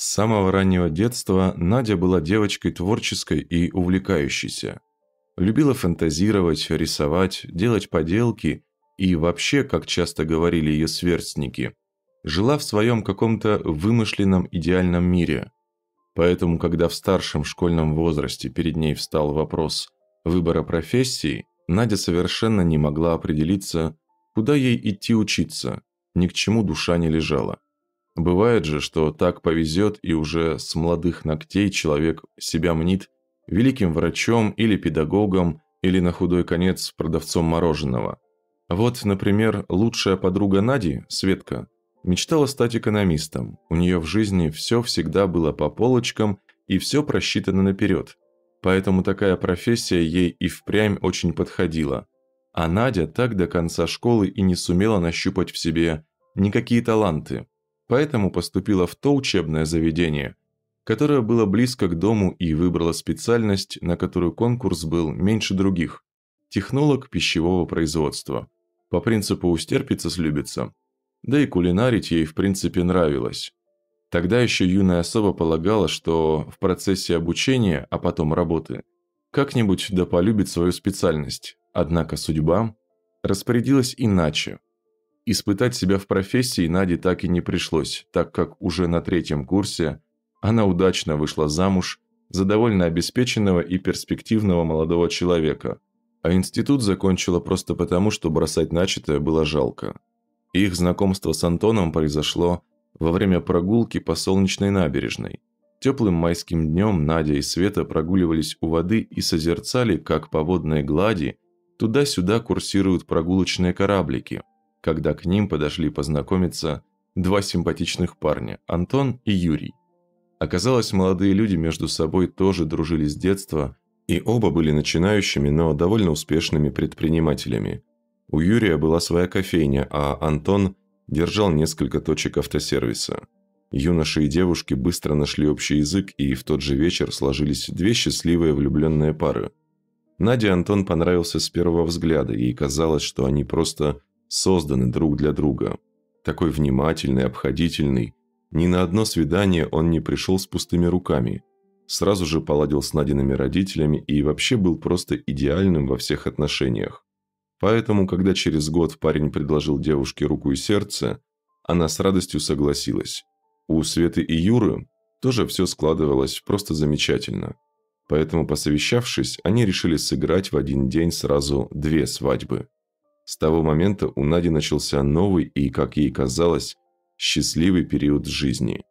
С самого раннего детства Надя была девочкой творческой и увлекающейся. Любила фантазировать, рисовать, делать поделки и вообще, как часто говорили ее сверстники, жила в своем каком-то вымышленном идеальном мире. Поэтому, когда в старшем школьном возрасте перед ней встал вопрос выбора профессии, Надя совершенно не могла определиться, куда ей идти учиться, ни к чему душа не лежала. Бывает же, что так повезет, и уже с молодых ногтей человек себя мнит великим врачом или педагогом, или на худой конец продавцом мороженого. Вот, например, лучшая подруга Нади, Светка, мечтала стать экономистом. У нее в жизни все всегда было по полочкам и все просчитано наперед. Поэтому такая профессия ей и впрямь очень подходила. А Надя так до конца школы и не сумела нащупать в себе никакие таланты, поэтому поступила в то учебное заведение, которое было близко к дому и выбрала специальность, на которую конкурс был меньше других – технолог пищевого производства. По принципу «устерпится, слюбится». Да и кулинарить ей в принципе нравилось. Тогда еще юная особа полагала, что в процессе обучения, а потом работы, как-нибудь да полюбит свою специальность. Однако судьба распорядилась иначе – Испытать себя в профессии Наде так и не пришлось, так как уже на третьем курсе она удачно вышла замуж за довольно обеспеченного и перспективного молодого человека, а институт закончила просто потому, что бросать начатое было жалко. Их знакомство с Антоном произошло во время прогулки по солнечной набережной. Теплым майским днем Надя и Света прогуливались у воды и созерцали, как по водной глади туда-сюда курсируют прогулочные кораблики – когда к ним подошли познакомиться два симпатичных парня – Антон и Юрий. Оказалось, молодые люди между собой тоже дружили с детства, и оба были начинающими, но довольно успешными предпринимателями. У Юрия была своя кофейня, а Антон держал несколько точек автосервиса. Юноши и девушки быстро нашли общий язык, и в тот же вечер сложились две счастливые влюбленные пары. Наде Антон понравился с первого взгляда, и казалось, что они просто созданы друг для друга. Такой внимательный, обходительный. Ни на одно свидание он не пришел с пустыми руками. Сразу же поладил с Надиными родителями и вообще был просто идеальным во всех отношениях. Поэтому, когда через год парень предложил девушке руку и сердце, она с радостью согласилась. У Светы и Юры тоже все складывалось просто замечательно. Поэтому, посовещавшись, они решили сыграть в один день сразу две свадьбы. С того момента у Нади начался новый и, как ей казалось, счастливый период жизни.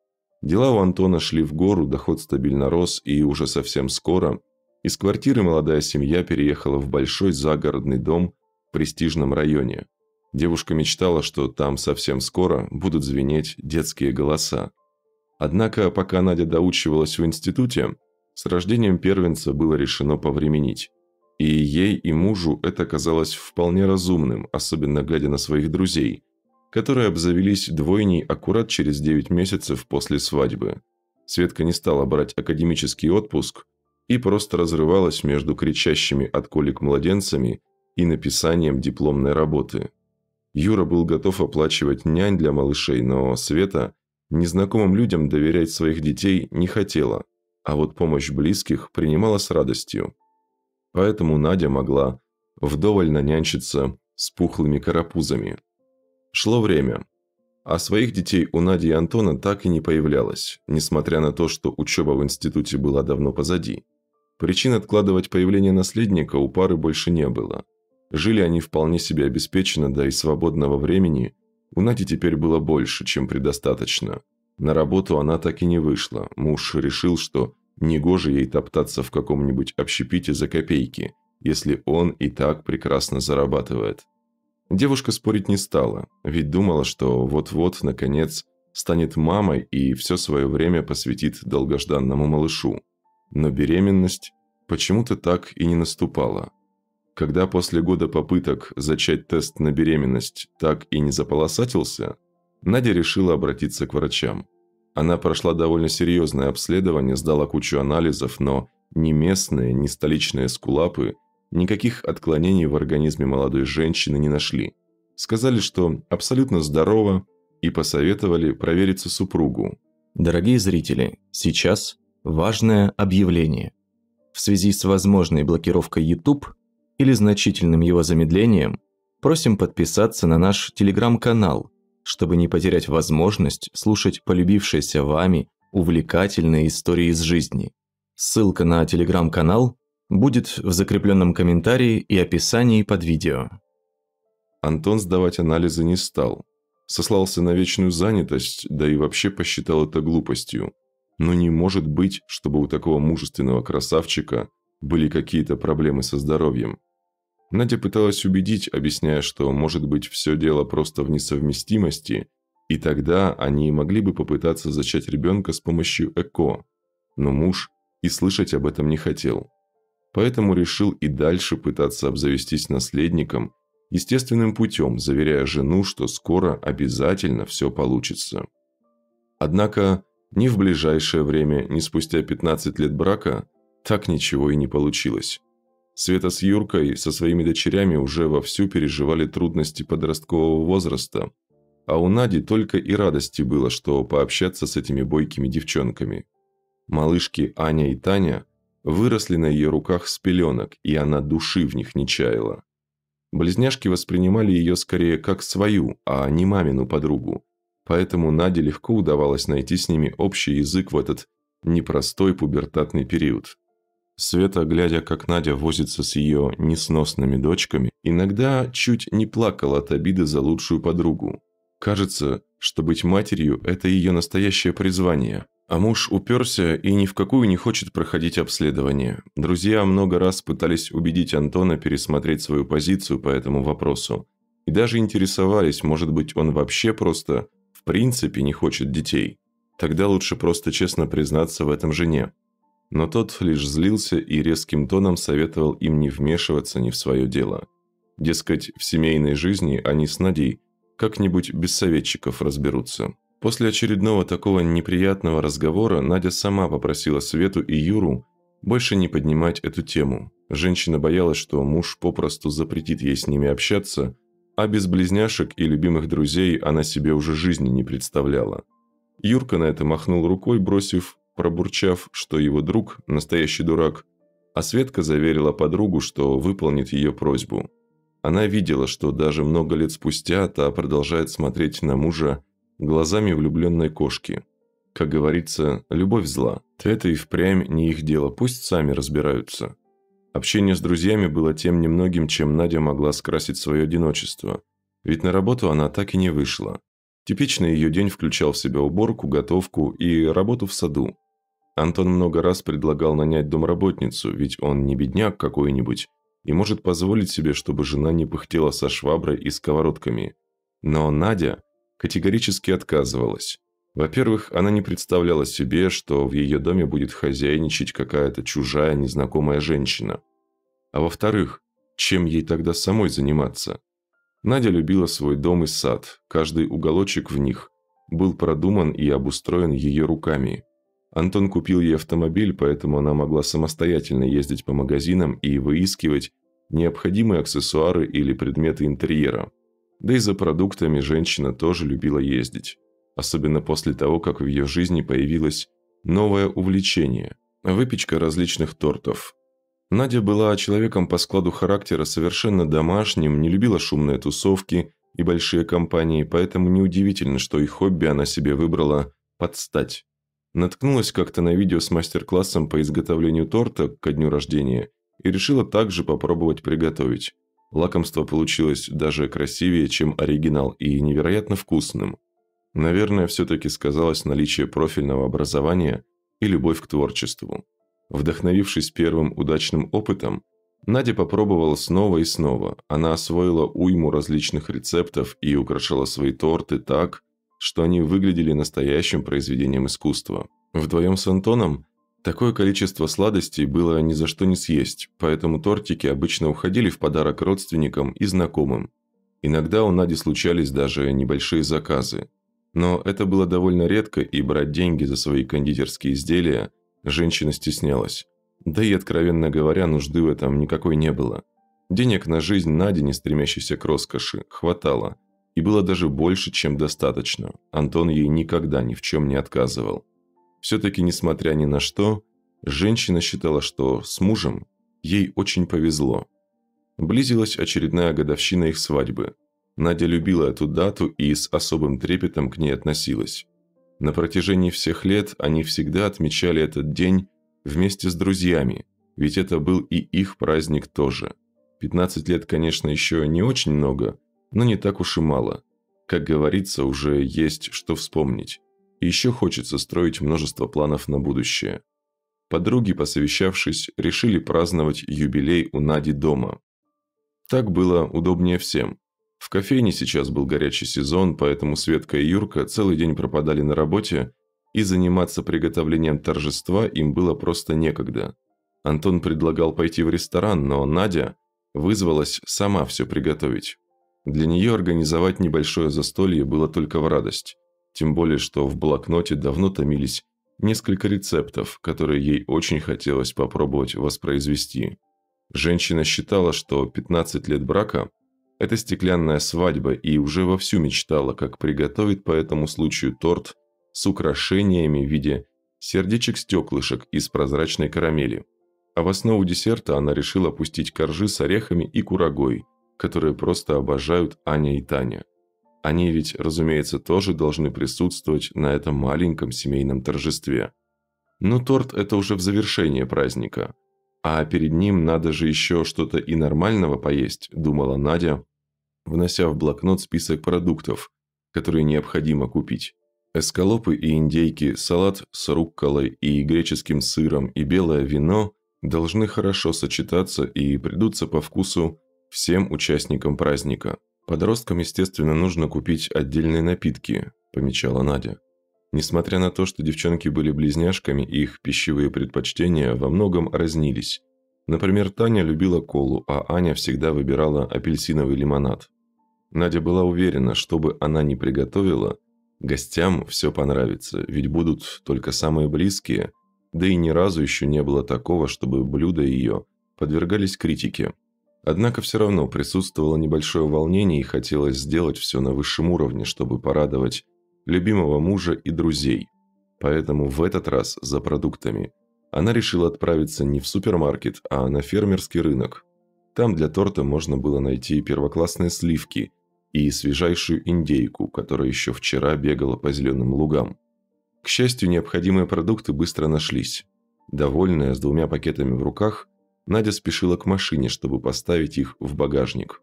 Дела у Антона шли в гору, доход стабильно рос, и уже совсем скоро из квартиры молодая семья переехала в большой загородный дом в престижном районе. Девушка мечтала, что там совсем скоро будут звенеть детские голоса. Однако, пока Надя доучивалась в институте, с рождением первенца было решено повременить. И ей, и мужу это казалось вполне разумным, особенно глядя на своих друзей, которые обзавелись двойней аккурат через 9 месяцев после свадьбы. Светка не стала брать академический отпуск и просто разрывалась между кричащими от колик младенцами и написанием дипломной работы. Юра был готов оплачивать нянь для малышей, но Света незнакомым людям доверять своих детей не хотела, а вот помощь близких принимала с радостью. Поэтому Надя могла вдоволь нанянчиться с пухлыми карапузами. Шло время. А своих детей у Нади и Антона так и не появлялось, несмотря на то, что учеба в институте была давно позади. Причин откладывать появление наследника у пары больше не было. Жили они вполне себе обеспеченно, да и свободного времени у Нади теперь было больше, чем предостаточно. На работу она так и не вышла. Муж решил, что Негоже ей топтаться в каком-нибудь общепите за копейки, если он и так прекрасно зарабатывает. Девушка спорить не стала, ведь думала, что вот-вот, наконец, станет мамой и все свое время посвятит долгожданному малышу. Но беременность почему-то так и не наступала. Когда после года попыток зачать тест на беременность так и не заполосатился, Надя решила обратиться к врачам. Она прошла довольно серьезное обследование, сдала кучу анализов, но ни местные, ни столичные скулапы никаких отклонений в организме молодой женщины не нашли. Сказали, что абсолютно здорова и посоветовали провериться супругу. Дорогие зрители, сейчас важное объявление. В связи с возможной блокировкой YouTube или значительным его замедлением, просим подписаться на наш телеграм-канал, чтобы не потерять возможность слушать полюбившиеся вами увлекательные истории из жизни. Ссылка на телеграм-канал будет в закрепленном комментарии и описании под видео. Антон сдавать анализы не стал. Сослался на вечную занятость, да и вообще посчитал это глупостью. Но не может быть, чтобы у такого мужественного красавчика были какие-то проблемы со здоровьем. Надя пыталась убедить, объясняя, что может быть все дело просто в несовместимости, и тогда они могли бы попытаться зачать ребенка с помощью ЭКО. Но муж и слышать об этом не хотел. Поэтому решил и дальше пытаться обзавестись наследником естественным путем, заверяя жену, что скоро обязательно все получится. Однако ни в ближайшее время, ни спустя 15 лет брака так ничего и не получилось. Света с Юркой со своими дочерями уже вовсю переживали трудности подросткового возраста, а у Нади только и радости было, что пообщаться с этими бойкими девчонками. Малышки Аня и Таня выросли на ее руках с пеленок, и она души в них не чаяла. Близняшки воспринимали ее скорее как свою, а не мамину подругу. Поэтому Наде легко удавалось найти с ними общий язык в этот непростой пубертатный период. Света, глядя, как Надя возится с ее несносными дочками, иногда чуть не плакала от обиды за лучшую подругу. Кажется, что быть матерью – это ее настоящее призвание – а муж уперся и ни в какую не хочет проходить обследование. Друзья много раз пытались убедить Антона пересмотреть свою позицию по этому вопросу. И даже интересовались, может быть, он вообще просто в принципе не хочет детей. Тогда лучше просто честно признаться в этом жене. Но тот лишь злился и резким тоном советовал им не вмешиваться ни в свое дело. Дескать, в семейной жизни они с Надей как-нибудь без советчиков разберутся. После очередного такого неприятного разговора Надя сама попросила Свету и Юру больше не поднимать эту тему. Женщина боялась, что муж попросту запретит ей с ними общаться, а без близняшек и любимых друзей она себе уже жизни не представляла. Юрка на это махнул рукой, бросив, пробурчав, что его друг – настоящий дурак, а Светка заверила подругу, что выполнит ее просьбу. Она видела, что даже много лет спустя та продолжает смотреть на мужа глазами влюбленной кошки. Как говорится, любовь зла. Это и впрямь не их дело, пусть сами разбираются. Общение с друзьями было тем немногим, чем Надя могла скрасить свое одиночество. Ведь на работу она так и не вышла. Типичный ее день включал в себя уборку, готовку и работу в саду. Антон много раз предлагал нанять домработницу, ведь он не бедняк какой-нибудь и может позволить себе, чтобы жена не пыхтела со шваброй и сковородками. Но Надя категорически отказывалась. Во-первых, она не представляла себе, что в ее доме будет хозяйничать какая-то чужая незнакомая женщина. А во-вторых, чем ей тогда самой заниматься? Надя любила свой дом и сад, каждый уголочек в них был продуман и обустроен ее руками. Антон купил ей автомобиль, поэтому она могла самостоятельно ездить по магазинам и выискивать необходимые аксессуары или предметы интерьера. Да и за продуктами женщина тоже любила ездить. Особенно после того, как в ее жизни появилось новое увлечение – выпечка различных тортов. Надя была человеком по складу характера совершенно домашним, не любила шумные тусовки и большие компании, поэтому неудивительно, что и хобби она себе выбрала под стать. Наткнулась как-то на видео с мастер-классом по изготовлению торта ко дню рождения и решила также попробовать приготовить. Лакомство получилось даже красивее, чем оригинал, и невероятно вкусным. Наверное, все-таки сказалось наличие профильного образования и любовь к творчеству. Вдохновившись первым удачным опытом, Надя попробовала снова и снова. Она освоила уйму различных рецептов и украшала свои торты так, что они выглядели настоящим произведением искусства. Вдвоем с Антоном Такое количество сладостей было ни за что не съесть, поэтому тортики обычно уходили в подарок родственникам и знакомым. Иногда у Нади случались даже небольшие заказы. Но это было довольно редко, и брать деньги за свои кондитерские изделия женщина стеснялась. Да и, откровенно говоря, нужды в этом никакой не было. Денег на жизнь Нади, не стремящейся к роскоши, хватало. И было даже больше, чем достаточно. Антон ей никогда ни в чем не отказывал. Все-таки, несмотря ни на что, женщина считала, что с мужем ей очень повезло. Близилась очередная годовщина их свадьбы. Надя любила эту дату и с особым трепетом к ней относилась. На протяжении всех лет они всегда отмечали этот день вместе с друзьями, ведь это был и их праздник тоже. 15 лет, конечно, еще не очень много, но не так уж и мало. Как говорится, уже есть что вспомнить. И еще хочется строить множество планов на будущее. Подруги, посовещавшись, решили праздновать юбилей у Нади дома. Так было удобнее всем. В кофейне сейчас был горячий сезон, поэтому Светка и Юрка целый день пропадали на работе, и заниматься приготовлением торжества им было просто некогда. Антон предлагал пойти в ресторан, но Надя вызвалась сама все приготовить. Для нее организовать небольшое застолье было только в радость. Тем более, что в блокноте давно томились несколько рецептов, которые ей очень хотелось попробовать воспроизвести. Женщина считала, что 15 лет брака – это стеклянная свадьба и уже вовсю мечтала, как приготовить по этому случаю торт с украшениями в виде сердечек-стеклышек из прозрачной карамели. А в основу десерта она решила пустить коржи с орехами и курагой, которые просто обожают Аня и Таня. Они ведь, разумеется, тоже должны присутствовать на этом маленьком семейном торжестве. Но торт – это уже в завершение праздника. А перед ним надо же еще что-то и нормального поесть, думала Надя, внося в блокнот список продуктов, которые необходимо купить. Эскалопы и индейки, салат с рукколой и греческим сыром и белое вино должны хорошо сочетаться и придутся по вкусу всем участникам праздника. Подросткам, естественно, нужно купить отдельные напитки, помечала Надя. Несмотря на то, что девчонки были близняшками, их пищевые предпочтения во многом разнились. Например, Таня любила колу, а Аня всегда выбирала апельсиновый лимонад. Надя была уверена, что бы она ни приготовила, гостям все понравится, ведь будут только самые близкие, да и ни разу еще не было такого, чтобы блюда ее подвергались критике. Однако все равно присутствовало небольшое волнение и хотелось сделать все на высшем уровне, чтобы порадовать любимого мужа и друзей. Поэтому в этот раз за продуктами она решила отправиться не в супермаркет, а на фермерский рынок. Там для торта можно было найти первоклассные сливки и свежайшую индейку, которая еще вчера бегала по зеленым лугам. К счастью, необходимые продукты быстро нашлись. Довольная, с двумя пакетами в руках, Надя спешила к машине, чтобы поставить их в багажник.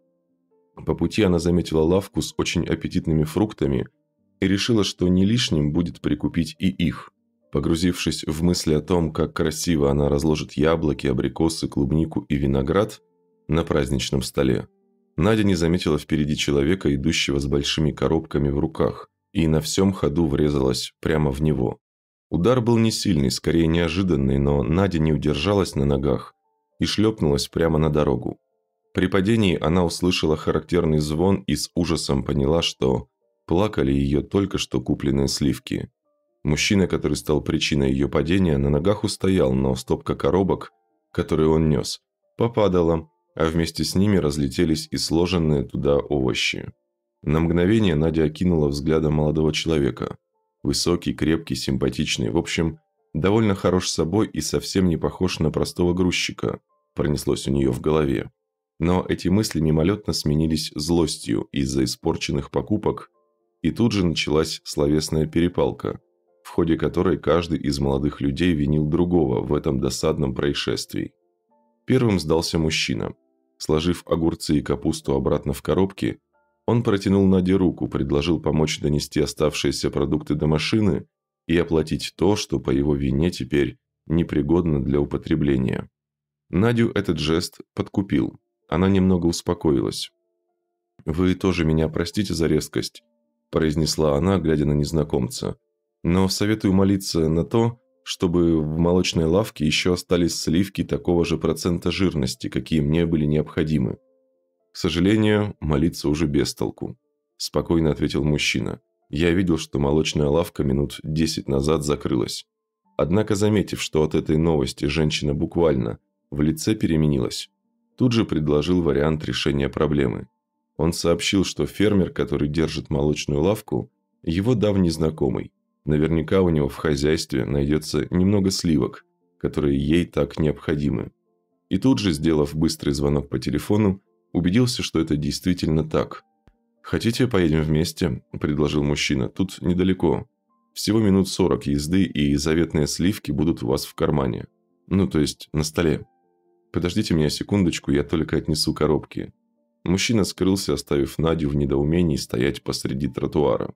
По пути она заметила лавку с очень аппетитными фруктами и решила, что не лишним будет прикупить и их. Погрузившись в мысли о том, как красиво она разложит яблоки, абрикосы, клубнику и виноград на праздничном столе, Надя не заметила впереди человека, идущего с большими коробками в руках, и на всем ходу врезалась прямо в него. Удар был не сильный, скорее неожиданный, но Надя не удержалась на ногах и шлепнулась прямо на дорогу. При падении она услышала характерный звон и с ужасом поняла, что плакали ее только что купленные сливки. Мужчина, который стал причиной ее падения, на ногах устоял, но стопка коробок, которые он нес, попадала, а вместе с ними разлетелись и сложенные туда овощи. На мгновение Надя окинула взглядом молодого человека. Высокий, крепкий, симпатичный, в общем, довольно хорош собой и совсем не похож на простого грузчика, пронеслось у нее в голове. Но эти мысли мимолетно сменились злостью из-за испорченных покупок, и тут же началась словесная перепалка, в ходе которой каждый из молодых людей винил другого в этом досадном происшествии. Первым сдался мужчина. Сложив огурцы и капусту обратно в коробки, он протянул Наде руку, предложил помочь донести оставшиеся продукты до машины и оплатить то, что по его вине теперь непригодно для употребления. Надю этот жест подкупил. Она немного успокоилась. «Вы тоже меня простите за резкость», – произнесла она, глядя на незнакомца. «Но советую молиться на то, чтобы в молочной лавке еще остались сливки такого же процента жирности, какие мне были необходимы». «К сожалению, молиться уже без толку», – спокойно ответил мужчина. Я видел, что молочная лавка минут 10 назад закрылась. Однако, заметив, что от этой новости женщина буквально в лице переменилась, тут же предложил вариант решения проблемы. Он сообщил, что фермер, который держит молочную лавку, его давний знакомый. Наверняка у него в хозяйстве найдется немного сливок, которые ей так необходимы. И тут же, сделав быстрый звонок по телефону, убедился, что это действительно так. «Хотите, поедем вместе?» – предложил мужчина. «Тут недалеко. Всего минут сорок езды, и заветные сливки будут у вас в кармане. Ну, то есть, на столе. Подождите меня секундочку, я только отнесу коробки». Мужчина скрылся, оставив Надю в недоумении стоять посреди тротуара.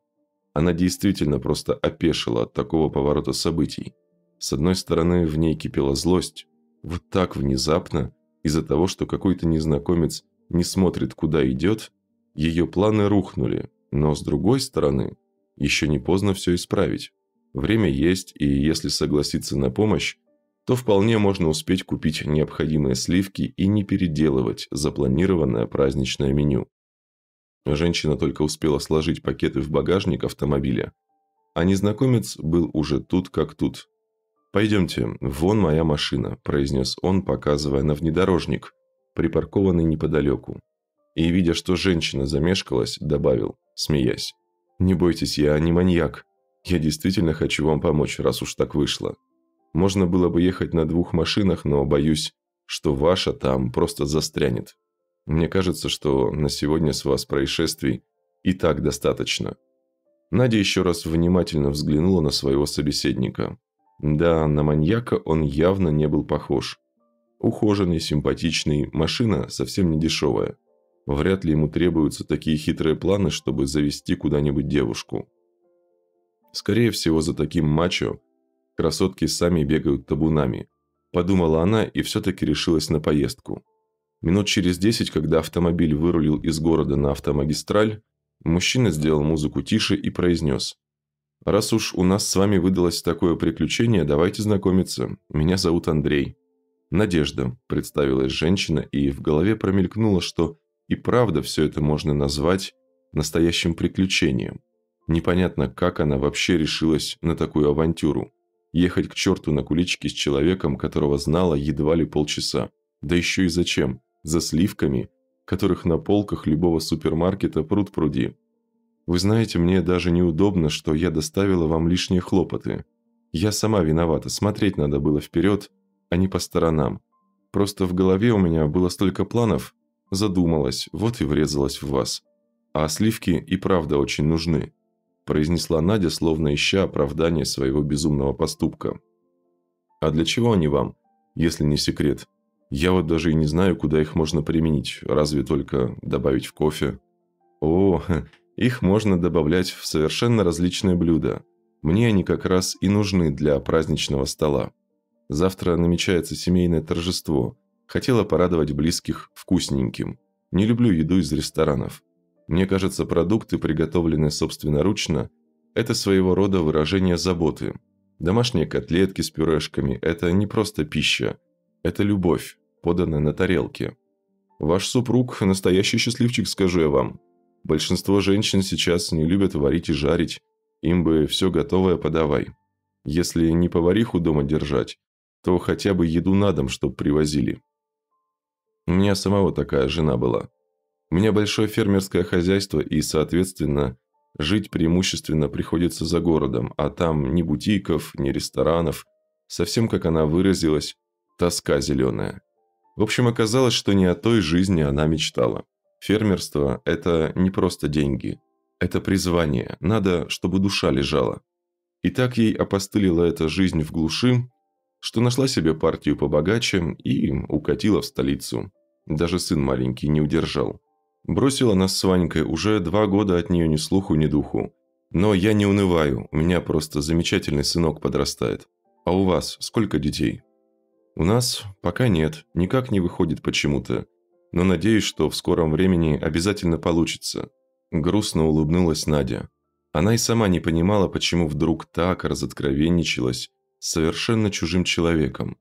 Она действительно просто опешила от такого поворота событий. С одной стороны, в ней кипела злость. Вот так внезапно, из-за того, что какой-то незнакомец не смотрит, куда идет, ее планы рухнули. Но с другой стороны, еще не поздно все исправить. Время есть, и если согласиться на помощь, то вполне можно успеть купить необходимые сливки и не переделывать запланированное праздничное меню. Женщина только успела сложить пакеты в багажник автомобиля, а незнакомец был уже тут как тут. «Пойдемте, вон моя машина», – произнес он, показывая на внедорожник, припаркованный неподалеку. И, видя, что женщина замешкалась, добавил, смеясь. «Не бойтесь, я не маньяк. Я действительно хочу вам помочь, раз уж так вышло. Можно было бы ехать на двух машинах, но боюсь, что ваша там просто застрянет. Мне кажется, что на сегодня с вас происшествий и так достаточно». Надя еще раз внимательно взглянула на своего собеседника. Да, на маньяка он явно не был похож. Ухоженный, симпатичный, машина совсем не дешевая. Вряд ли ему требуются такие хитрые планы, чтобы завести куда-нибудь девушку. Скорее всего, за таким мачо красотки сами бегают табунами. Подумала она и все-таки решилась на поездку. Минут через десять, когда автомобиль вырулил из города на автомагистраль, мужчина сделал музыку тише и произнес. «Раз уж у нас с вами выдалось такое приключение, давайте знакомиться. Меня зовут Андрей». «Надежда», – представилась женщина, и в голове промелькнуло, что и правда все это можно назвать настоящим приключением. Непонятно, как она вообще решилась на такую авантюру. Ехать к черту на куличке с человеком, которого знала едва ли полчаса. Да еще и зачем? за сливками, которых на полках любого супермаркета пруд пруди. Вы знаете, мне даже неудобно, что я доставила вам лишние хлопоты. Я сама виновата, смотреть надо было вперед, а не по сторонам. Просто в голове у меня было столько планов, задумалась, вот и врезалась в вас. А сливки и правда очень нужны», – произнесла Надя, словно ища оправдание своего безумного поступка. «А для чего они вам, если не секрет?» Я вот даже и не знаю, куда их можно применить, разве только добавить в кофе. О, их можно добавлять в совершенно различные блюда. Мне они как раз и нужны для праздничного стола. Завтра намечается семейное торжество. Хотела порадовать близких вкусненьким. Не люблю еду из ресторанов. Мне кажется, продукты, приготовленные собственноручно, это своего рода выражение заботы. Домашние котлетки с пюрешками – это не просто пища, это любовь поданное на тарелке. Ваш супруг – настоящий счастливчик, скажу я вам. Большинство женщин сейчас не любят варить и жарить. Им бы все готовое подавай. Если не повариху дома держать, то хотя бы еду на дом, чтоб привозили. У меня самого такая жена была. У меня большое фермерское хозяйство и, соответственно, жить преимущественно приходится за городом, а там ни бутиков, ни ресторанов. Совсем, как она выразилась, тоска зеленая. В общем, оказалось, что не о той жизни она мечтала. Фермерство – это не просто деньги. Это призвание. Надо, чтобы душа лежала. И так ей опостылила эта жизнь в глуши, что нашла себе партию побогаче и укатила в столицу. Даже сын маленький не удержал. Бросила нас с Ванькой, уже два года от нее ни слуху, ни духу. Но я не унываю, у меня просто замечательный сынок подрастает. А у вас сколько детей? У нас пока нет, никак не выходит почему-то. Но надеюсь, что в скором времени обязательно получится. Грустно улыбнулась Надя. Она и сама не понимала, почему вдруг так разоткровенничалась с совершенно чужим человеком.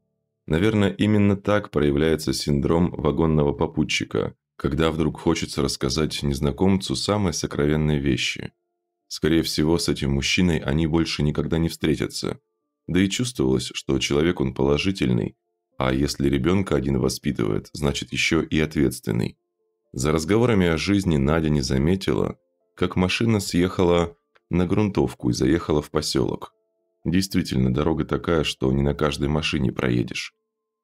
Наверное, именно так проявляется синдром вагонного попутчика, когда вдруг хочется рассказать незнакомцу самые сокровенные вещи. Скорее всего, с этим мужчиной они больше никогда не встретятся, да и чувствовалось, что человек он положительный, а если ребенка один воспитывает, значит еще и ответственный. За разговорами о жизни Надя не заметила, как машина съехала на грунтовку и заехала в поселок. Действительно, дорога такая, что не на каждой машине проедешь.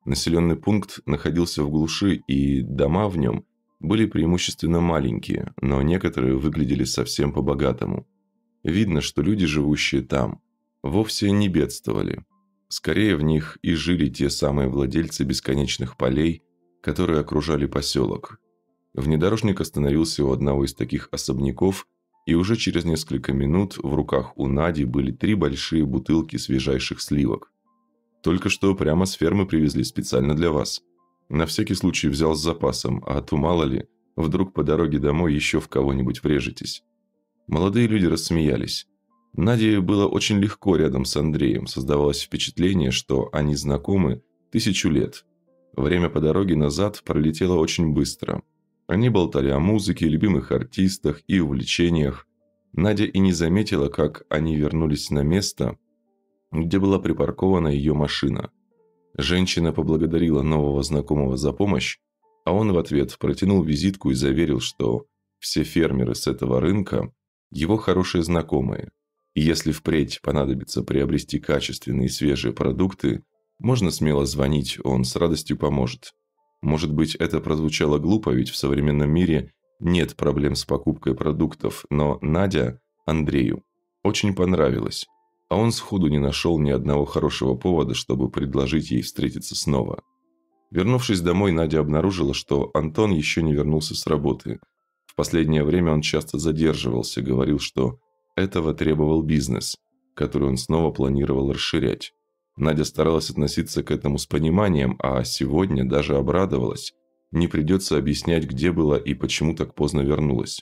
Населенный пункт находился в глуши, и дома в нем были преимущественно маленькие, но некоторые выглядели совсем по-богатому. Видно, что люди, живущие там, вовсе не бедствовали. Скорее в них и жили те самые владельцы бесконечных полей, которые окружали поселок. Внедорожник остановился у одного из таких особняков, и уже через несколько минут в руках у Нади были три большие бутылки свежайших сливок. Только что прямо с фермы привезли специально для вас. На всякий случай взял с запасом, а то мало ли, вдруг по дороге домой еще в кого-нибудь врежетесь. Молодые люди рассмеялись. Наде было очень легко рядом с Андреем, создавалось впечатление, что они знакомы тысячу лет. Время по дороге назад пролетело очень быстро – они болтали о музыке, любимых артистах и увлечениях. Надя и не заметила, как они вернулись на место, где была припаркована ее машина. Женщина поблагодарила нового знакомого за помощь, а он в ответ протянул визитку и заверил, что все фермеры с этого рынка – его хорошие знакомые. И если впредь понадобится приобрести качественные свежие продукты, можно смело звонить, он с радостью поможет. Может быть, это прозвучало глупо, ведь в современном мире нет проблем с покупкой продуктов, но Надя Андрею очень понравилось, а он сходу не нашел ни одного хорошего повода, чтобы предложить ей встретиться снова. Вернувшись домой, Надя обнаружила, что Антон еще не вернулся с работы. В последнее время он часто задерживался, говорил, что этого требовал бизнес, который он снова планировал расширять. Надя старалась относиться к этому с пониманием, а сегодня даже обрадовалась. Не придется объяснять, где была и почему так поздно вернулась.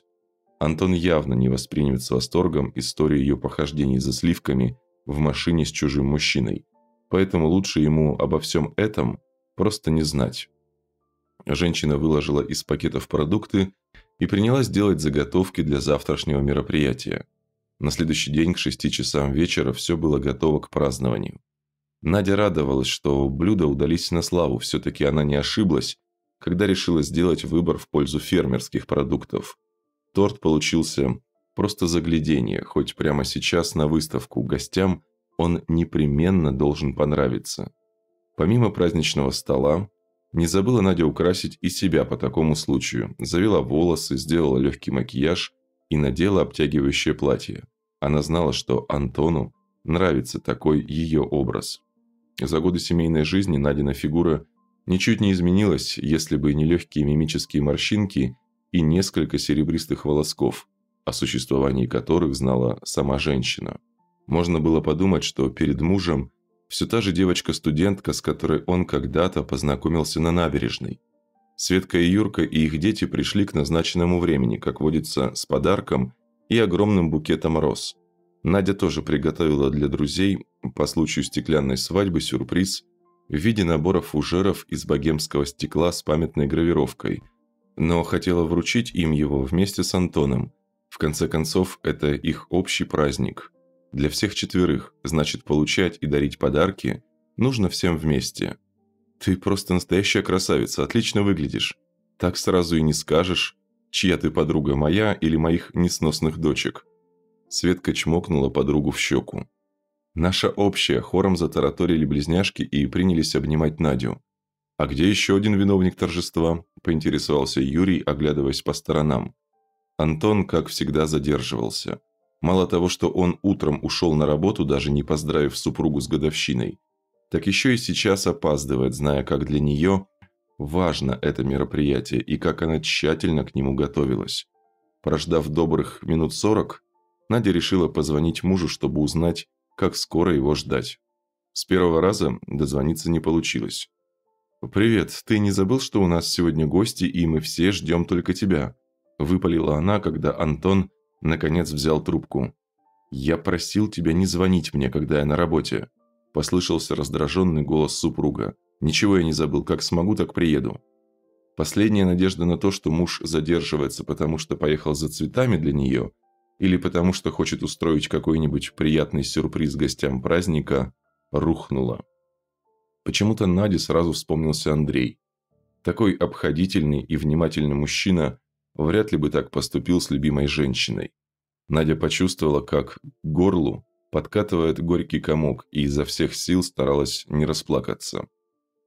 Антон явно не воспримет с восторгом историю ее похождений за сливками в машине с чужим мужчиной. Поэтому лучше ему обо всем этом просто не знать. Женщина выложила из пакетов продукты и принялась делать заготовки для завтрашнего мероприятия. На следующий день к шести часам вечера все было готово к празднованию. Надя радовалась, что блюда удались на славу, все-таки она не ошиблась, когда решила сделать выбор в пользу фермерских продуктов. Торт получился просто заглядение, хоть прямо сейчас на выставку гостям он непременно должен понравиться. Помимо праздничного стола, не забыла Надя украсить и себя по такому случаю. Завела волосы, сделала легкий макияж и надела обтягивающее платье. Она знала, что Антону нравится такой ее образ. За годы семейной жизни Надина фигура ничуть не изменилась, если бы не легкие мимические морщинки и несколько серебристых волосков, о существовании которых знала сама женщина. Можно было подумать, что перед мужем все та же девочка-студентка, с которой он когда-то познакомился на набережной. Светка и Юрка и их дети пришли к назначенному времени, как водится, с подарком и огромным букетом роз – Надя тоже приготовила для друзей по случаю стеклянной свадьбы сюрприз в виде набора фужеров из богемского стекла с памятной гравировкой, но хотела вручить им его вместе с Антоном. В конце концов, это их общий праздник. Для всех четверых, значит, получать и дарить подарки нужно всем вместе. Ты просто настоящая красавица, отлично выглядишь. Так сразу и не скажешь, чья ты подруга моя или моих несносных дочек. Светка чмокнула подругу в щеку. Наша общая, хором затараторили близняшки и принялись обнимать Надю. «А где еще один виновник торжества?» – поинтересовался Юрий, оглядываясь по сторонам. Антон, как всегда, задерживался. Мало того, что он утром ушел на работу, даже не поздравив супругу с годовщиной, так еще и сейчас опаздывает, зная, как для нее важно это мероприятие и как она тщательно к нему готовилась. Прождав добрых минут сорок, Надя решила позвонить мужу, чтобы узнать, как скоро его ждать. С первого раза дозвониться не получилось. «Привет, ты не забыл, что у нас сегодня гости, и мы все ждем только тебя?» Выпалила она, когда Антон наконец взял трубку. «Я просил тебя не звонить мне, когда я на работе», – послышался раздраженный голос супруга. «Ничего я не забыл, как смогу, так приеду». Последняя надежда на то, что муж задерживается, потому что поехал за цветами для нее – или потому что хочет устроить какой-нибудь приятный сюрприз гостям праздника, рухнула. Почему-то Наде сразу вспомнился Андрей. Такой обходительный и внимательный мужчина вряд ли бы так поступил с любимой женщиной. Надя почувствовала, как к горлу подкатывает горький комок и изо всех сил старалась не расплакаться.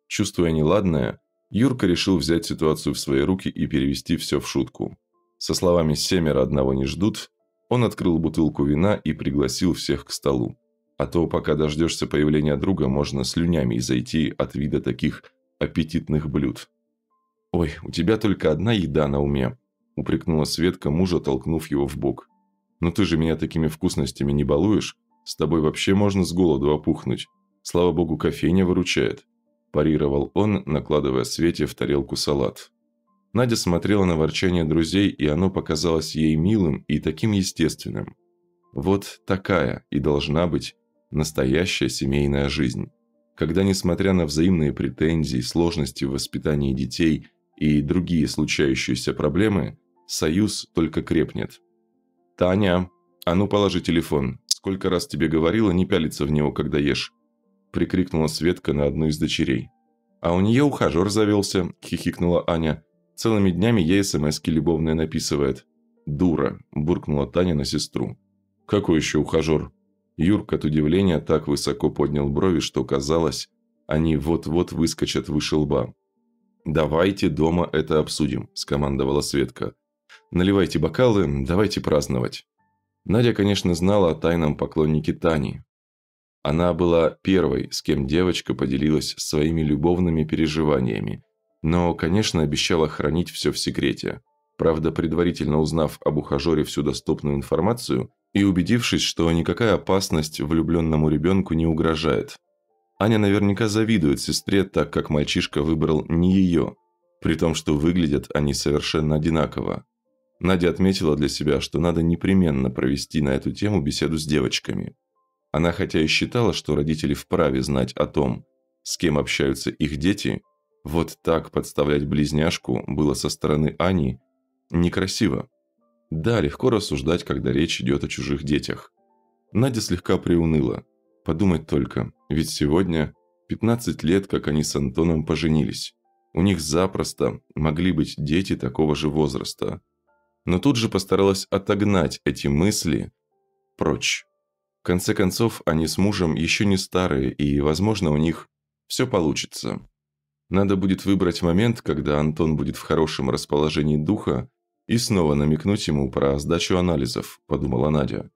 Чувствуя неладное, Юрка решил взять ситуацию в свои руки и перевести все в шутку. Со словами «семеро одного не ждут», он открыл бутылку вина и пригласил всех к столу. А то, пока дождешься появления друга, можно слюнями изойти от вида таких аппетитных блюд. «Ой, у тебя только одна еда на уме», – упрекнула Светка мужа, толкнув его в бок. «Но ты же меня такими вкусностями не балуешь. С тобой вообще можно с голоду опухнуть. Слава богу, кофейня выручает», – парировал он, накладывая Свете в тарелку салат. Надя смотрела на ворчание друзей, и оно показалось ей милым и таким естественным. Вот такая и должна быть настоящая семейная жизнь. Когда, несмотря на взаимные претензии, сложности в воспитании детей и другие случающиеся проблемы, союз только крепнет. «Таня, а ну положи телефон. Сколько раз тебе говорила не пялиться в него, когда ешь?» прикрикнула Светка на одну из дочерей. «А у нее ухажер завелся», – хихикнула Аня. «Целыми днями ей смс-ки любовные написывает». «Дура», – буркнула Таня на сестру. «Какой еще ухажер?» Юрка от удивления так высоко поднял брови, что казалось, они вот-вот выскочат выше лба. «Давайте дома это обсудим», – скомандовала Светка. «Наливайте бокалы, давайте праздновать». Надя, конечно, знала о тайном поклоннике Тани. Она была первой, с кем девочка поделилась своими любовными переживаниями, но, конечно, обещала хранить все в секрете. Правда, предварительно узнав об ухажере всю доступную информацию и убедившись, что никакая опасность влюбленному ребенку не угрожает. Аня наверняка завидует сестре, так как мальчишка выбрал не ее, при том, что выглядят они совершенно одинаково. Надя отметила для себя, что надо непременно провести на эту тему беседу с девочками. Она хотя и считала, что родители вправе знать о том, с кем общаются их дети, вот так подставлять близняшку было со стороны Ани некрасиво. Да, легко рассуждать, когда речь идет о чужих детях. Надя слегка приуныла. Подумать только, ведь сегодня 15 лет, как они с Антоном поженились. У них запросто могли быть дети такого же возраста. Но тут же постаралась отогнать эти мысли прочь. В конце концов, они с мужем еще не старые, и, возможно, у них все получится. Надо будет выбрать момент, когда Антон будет в хорошем расположении духа, и снова намекнуть ему про сдачу анализов, подумала Надя.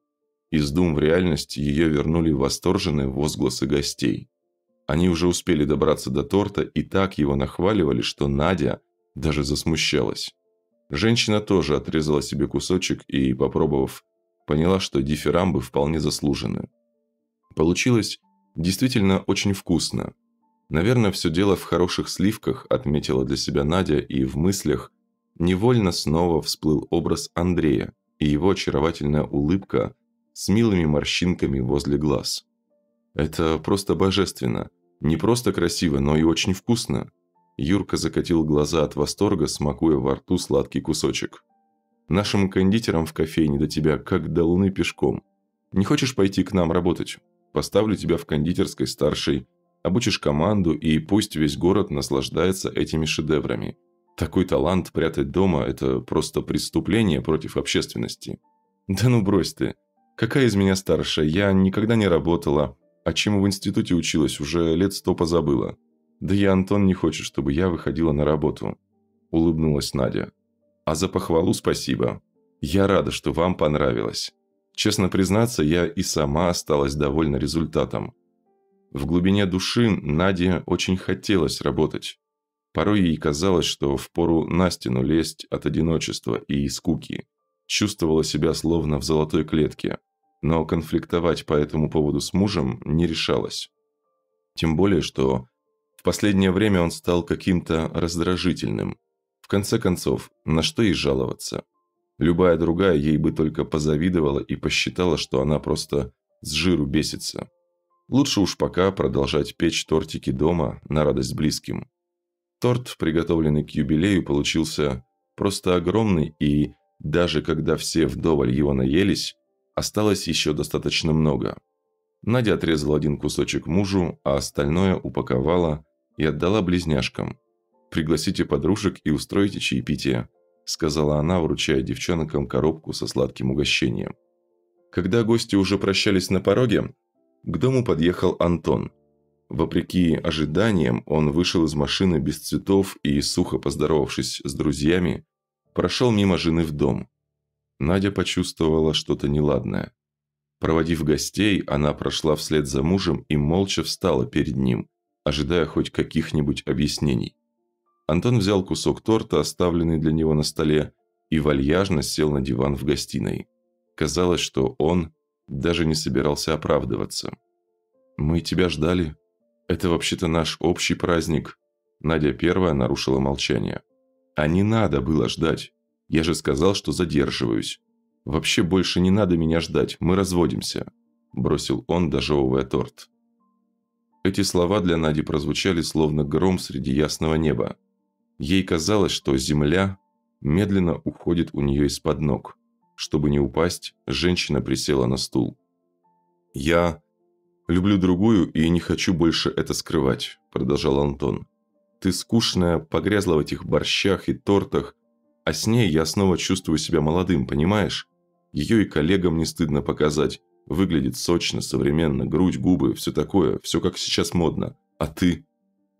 Из дум в реальность ее вернули восторженные возгласы гостей. Они уже успели добраться до торта и так его нахваливали, что Надя даже засмущалась. Женщина тоже отрезала себе кусочек и, попробовав, поняла, что дифирамбы вполне заслужены. Получилось действительно очень вкусно. Наверное, все дело в хороших сливках, отметила для себя Надя и в мыслях невольно снова всплыл образ Андрея и его очаровательная улыбка с милыми морщинками возле глаз. Это просто божественно. Не просто красиво, но и очень вкусно. Юрка закатил глаза от восторга, смакуя во рту сладкий кусочек. Нашим кондитерам в кофейне до тебя как до луны пешком. Не хочешь пойти к нам работать? Поставлю тебя в кондитерской старшей, обучишь команду, и пусть весь город наслаждается этими шедеврами. Такой талант прятать дома – это просто преступление против общественности. Да ну брось ты. Какая из меня старшая? Я никогда не работала, а чему в институте училась, уже лет сто позабыла. «Да и Антон не хочет, чтобы я выходила на работу», – улыбнулась Надя. «А за похвалу спасибо. Я рада, что вам понравилось. Честно признаться, я и сама осталась довольна результатом. В глубине души Наде очень хотелось работать. Порой ей казалось, что впору на стену лезть от одиночества и скуки. Чувствовала себя словно в золотой клетке, но конфликтовать по этому поводу с мужем не решалась. Тем более, что в последнее время он стал каким-то раздражительным. В конце концов, на что ей жаловаться? Любая другая ей бы только позавидовала и посчитала, что она просто с жиру бесится. Лучше уж пока продолжать печь тортики дома на радость близким. Торт, приготовленный к юбилею, получился просто огромный, и даже когда все вдоволь его наелись, осталось еще достаточно много. Надя отрезала один кусочек мужу, а остальное упаковала и отдала близняшкам. Пригласите подружек и устроите чаепитие», – сказала она, вручая девчонкам коробку со сладким угощением. Когда гости уже прощались на пороге, к дому подъехал Антон. Вопреки ожиданиям, он вышел из машины без цветов и, сухо поздоровавшись с друзьями, прошел мимо жены в дом. Надя почувствовала что-то неладное. Проводив гостей, она прошла вслед за мужем и молча встала перед ним, ожидая хоть каких-нибудь объяснений. Антон взял кусок торта, оставленный для него на столе, и вальяжно сел на диван в гостиной. Казалось, что он даже не собирался оправдываться. «Мы тебя ждали. Это вообще-то наш общий праздник». Надя первая нарушила молчание. «А не надо было ждать. Я же сказал, что задерживаюсь. Вообще больше не надо меня ждать, мы разводимся», – бросил он, дожевывая торт. Эти слова для Нади прозвучали словно гром среди ясного неба. Ей казалось, что земля медленно уходит у нее из-под ног. Чтобы не упасть, женщина присела на стул. «Я люблю другую и не хочу больше это скрывать», – продолжал Антон. «Ты скучная, погрязла в этих борщах и тортах, а с ней я снова чувствую себя молодым, понимаешь? Ее и коллегам не стыдно показать. Выглядит сочно, современно, грудь, губы, все такое, все как сейчас модно. А ты?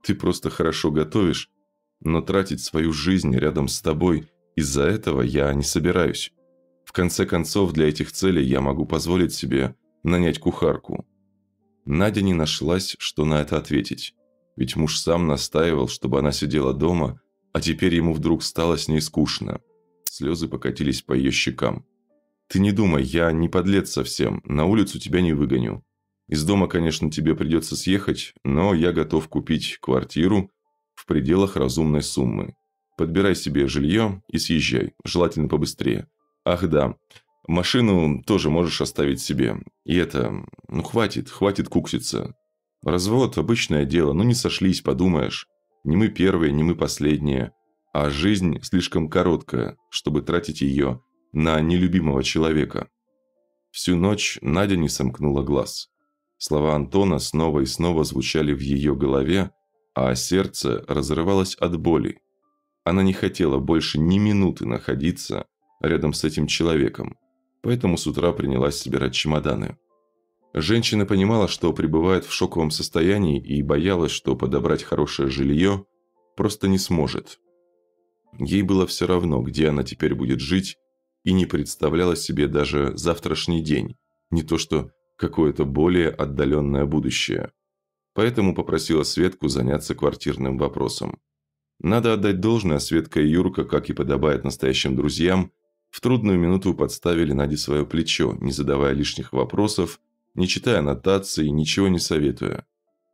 Ты просто хорошо готовишь, но тратить свою жизнь рядом с тобой из-за этого я не собираюсь. В конце концов, для этих целей я могу позволить себе нанять кухарку. Надя не нашлась, что на это ответить. Ведь муж сам настаивал, чтобы она сидела дома, а теперь ему вдруг стало с ней скучно. Слезы покатились по ее щекам. «Ты не думай, я не подлец совсем, на улицу тебя не выгоню. Из дома, конечно, тебе придется съехать, но я готов купить квартиру в пределах разумной суммы. Подбирай себе жилье и съезжай, желательно побыстрее. Ах да, машину тоже можешь оставить себе. И это, ну хватит, хватит кукситься. Развод – обычное дело, ну не сошлись, подумаешь. Не мы первые, не мы последние. А жизнь слишком короткая, чтобы тратить ее на нелюбимого человека. Всю ночь Надя не сомкнула глаз. Слова Антона снова и снова звучали в ее голове, а сердце разрывалось от боли. Она не хотела больше ни минуты находиться рядом с этим человеком, поэтому с утра принялась собирать чемоданы. Женщина понимала, что пребывает в шоковом состоянии и боялась, что подобрать хорошее жилье просто не сможет. Ей было все равно, где она теперь будет жить, и не представляла себе даже завтрашний день, не то что какое-то более отдаленное будущее. Поэтому попросила Светку заняться квартирным вопросом. Надо отдать должное, Светка и Юрка, как и подобает настоящим друзьям, в трудную минуту подставили Наде свое плечо, не задавая лишних вопросов, не читая аннотаций, ничего не советуя.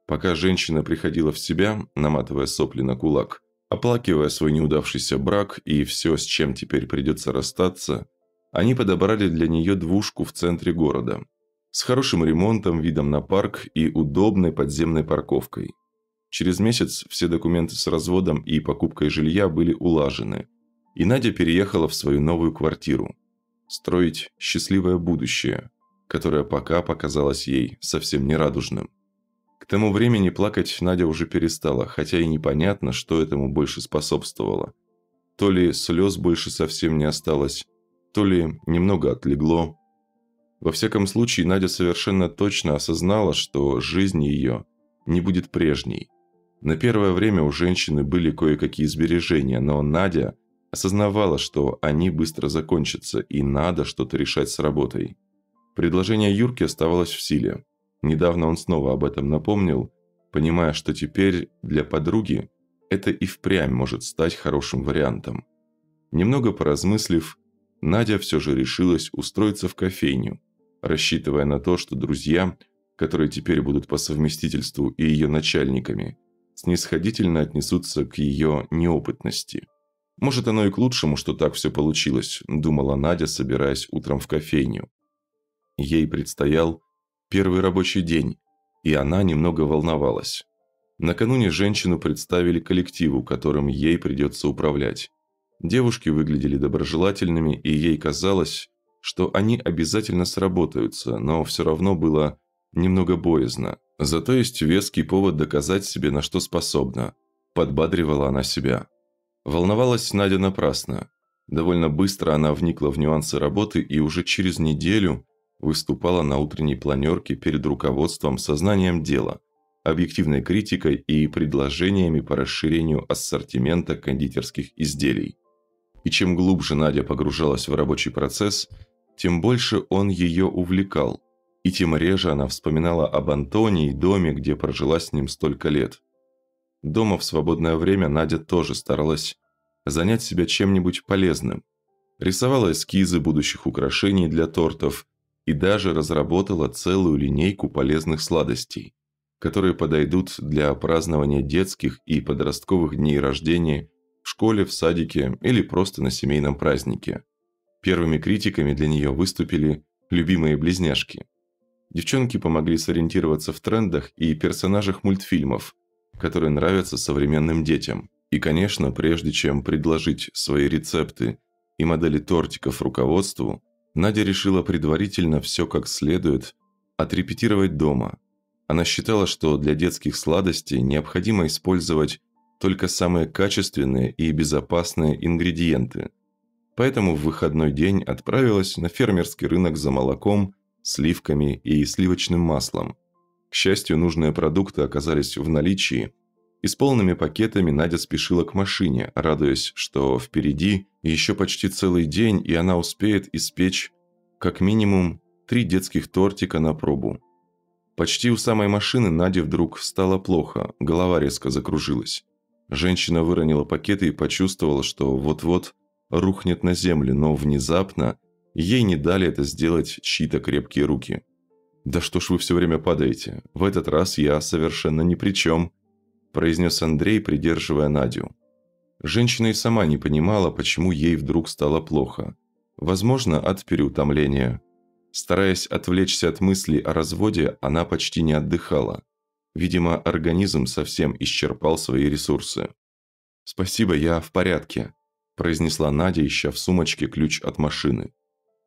Пока женщина приходила в себя, наматывая сопли на кулак, оплакивая свой неудавшийся брак и все, с чем теперь придется расстаться, они подобрали для нее двушку в центре города. С хорошим ремонтом, видом на парк и удобной подземной парковкой. Через месяц все документы с разводом и покупкой жилья были улажены, и Надя переехала в свою новую квартиру. Строить счастливое будущее, которое пока показалось ей совсем нерадужным. К тому времени плакать Надя уже перестала, хотя и непонятно, что этому больше способствовало. То ли слез больше совсем не осталось, то ли немного отлегло. Во всяком случае, Надя совершенно точно осознала, что жизнь ее не будет прежней. На первое время у женщины были кое-какие сбережения, но Надя осознавала, что они быстро закончатся и надо что-то решать с работой. Предложение Юрки оставалось в силе. Недавно он снова об этом напомнил, понимая, что теперь для подруги это и впрямь может стать хорошим вариантом. Немного поразмыслив, Надя все же решилась устроиться в кофейню, рассчитывая на то, что друзья, которые теперь будут по совместительству и ее начальниками, снисходительно отнесутся к ее неопытности. Может, оно и к лучшему, что так все получилось, думала Надя, собираясь утром в кофейню. Ей предстоял первый рабочий день, и она немного волновалась. Накануне женщину представили коллективу, которым ей придется управлять. Девушки выглядели доброжелательными, и ей казалось, что они обязательно сработаются, но все равно было немного боязно. Зато есть веский повод доказать себе, на что способна. Подбадривала она себя. Волновалась Надя напрасно. Довольно быстро она вникла в нюансы работы и уже через неделю выступала на утренней планерке перед руководством сознанием дела, объективной критикой и предложениями по расширению ассортимента кондитерских изделий. И чем глубже Надя погружалась в рабочий процесс, тем больше он ее увлекал, и тем реже она вспоминала об Антоне и доме, где прожила с ним столько лет. Дома в свободное время Надя тоже старалась занять себя чем-нибудь полезным. Рисовала эскизы будущих украшений для тортов и даже разработала целую линейку полезных сладостей, которые подойдут для празднования детских и подростковых дней рождения в школе, в садике или просто на семейном празднике. Первыми критиками для нее выступили любимые близняшки. Девчонки помогли сориентироваться в трендах и персонажах мультфильмов, которые нравятся современным детям – и, конечно, прежде чем предложить свои рецепты и модели тортиков руководству, Надя решила предварительно все как следует отрепетировать дома. Она считала, что для детских сладостей необходимо использовать только самые качественные и безопасные ингредиенты. Поэтому в выходной день отправилась на фермерский рынок за молоком, сливками и сливочным маслом. К счастью, нужные продукты оказались в наличии – и с полными пакетами Надя спешила к машине, радуясь, что впереди еще почти целый день, и она успеет испечь как минимум три детских тортика на пробу. Почти у самой машины Наде вдруг стало плохо, голова резко закружилась. Женщина выронила пакеты и почувствовала, что вот-вот рухнет на землю, но внезапно ей не дали это сделать чьи-то крепкие руки. «Да что ж вы все время падаете? В этот раз я совершенно ни при чем», произнес Андрей, придерживая Надю. Женщина и сама не понимала, почему ей вдруг стало плохо. Возможно, от переутомления. Стараясь отвлечься от мыслей о разводе, она почти не отдыхала. Видимо, организм совсем исчерпал свои ресурсы. «Спасибо, я в порядке», – произнесла Надя, ища в сумочке ключ от машины.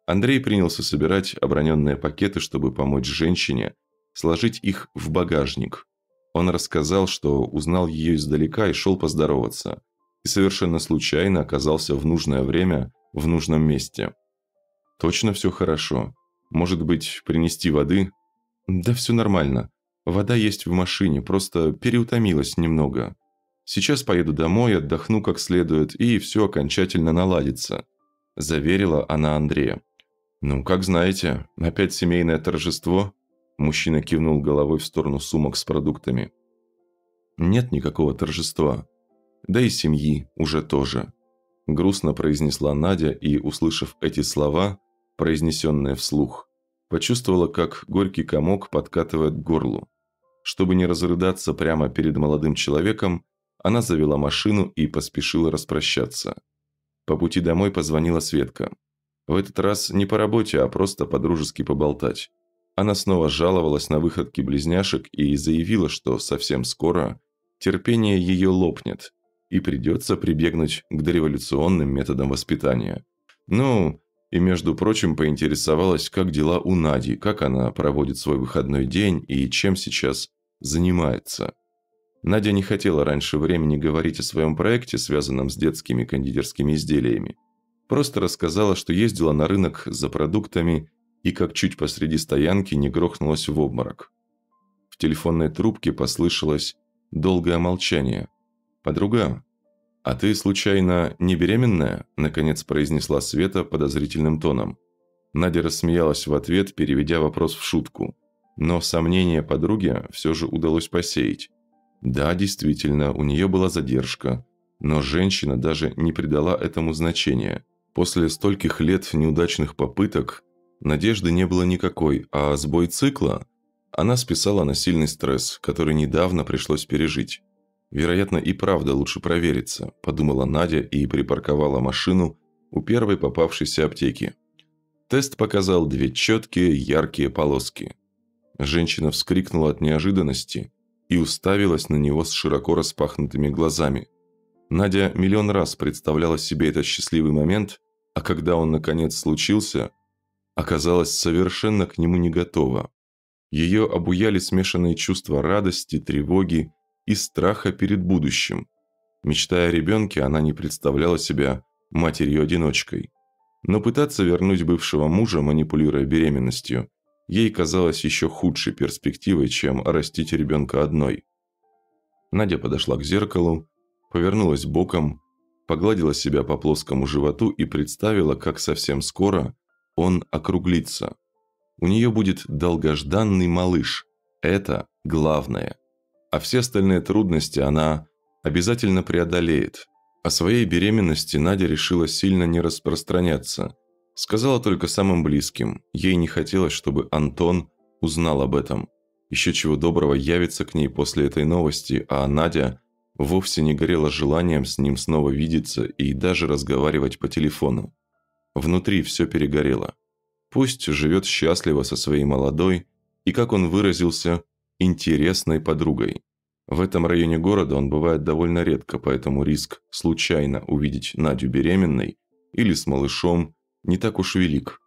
Андрей принялся собирать оброненные пакеты, чтобы помочь женщине сложить их в багажник. Он рассказал, что узнал ее издалека и шел поздороваться. И совершенно случайно оказался в нужное время в нужном месте. Точно все хорошо. Может быть, принести воды? Да все нормально. Вода есть в машине, просто переутомилась немного. Сейчас поеду домой, отдохну как следует, и все окончательно наладится. Заверила она Андрея. Ну, как знаете, опять семейное торжество? Мужчина кивнул головой в сторону сумок с продуктами. Нет никакого торжества. Да и семьи уже тоже. Грустно произнесла Надя и, услышав эти слова, произнесенные вслух, почувствовала, как горький комок подкатывает к горлу. Чтобы не разрыдаться прямо перед молодым человеком, она завела машину и поспешила распрощаться. По пути домой позвонила Светка. В этот раз не по работе, а просто по-дружески поболтать. Она снова жаловалась на выходки близняшек и заявила, что совсем скоро терпение ее лопнет и придется прибегнуть к дореволюционным методам воспитания. Ну, и между прочим поинтересовалась, как дела у Нади, как она проводит свой выходной день и чем сейчас занимается. Надя не хотела раньше времени говорить о своем проекте, связанном с детскими кондитерскими изделиями. Просто рассказала, что ездила на рынок за продуктами и как чуть посреди стоянки не грохнулась в обморок. В телефонной трубке послышалось долгое молчание. «Подруга, а ты, случайно, не беременная?» – наконец произнесла Света подозрительным тоном. Надя рассмеялась в ответ, переведя вопрос в шутку. Но сомнения подруги все же удалось посеять. Да, действительно, у нее была задержка, но женщина даже не придала этому значения. После стольких лет неудачных попыток Надежды не было никакой, а сбой цикла она списала на сильный стресс, который недавно пришлось пережить. Вероятно, и правда лучше провериться, подумала Надя и припарковала машину у первой попавшейся аптеки. Тест показал две четкие, яркие полоски. Женщина вскрикнула от неожиданности и уставилась на него с широко распахнутыми глазами. Надя миллион раз представляла себе этот счастливый момент, а когда он наконец случился, оказалась совершенно к нему не готова. Ее обуяли смешанные чувства радости, тревоги и страха перед будущим. Мечтая о ребенке, она не представляла себя матерью-одиночкой. Но пытаться вернуть бывшего мужа, манипулируя беременностью, ей казалось еще худшей перспективой, чем растить ребенка одной. Надя подошла к зеркалу, повернулась боком, погладила себя по плоскому животу и представила, как совсем скоро он округлится. У нее будет долгожданный малыш. Это главное. А все остальные трудности она обязательно преодолеет. О своей беременности Надя решила сильно не распространяться. Сказала только самым близким. Ей не хотелось, чтобы Антон узнал об этом. Еще чего доброго явится к ней после этой новости, а Надя вовсе не горела желанием с ним снова видеться и даже разговаривать по телефону. Внутри все перегорело. Пусть живет счастливо со своей молодой и, как он выразился, интересной подругой. В этом районе города он бывает довольно редко, поэтому риск случайно увидеть Надю беременной или с малышом не так уж велик.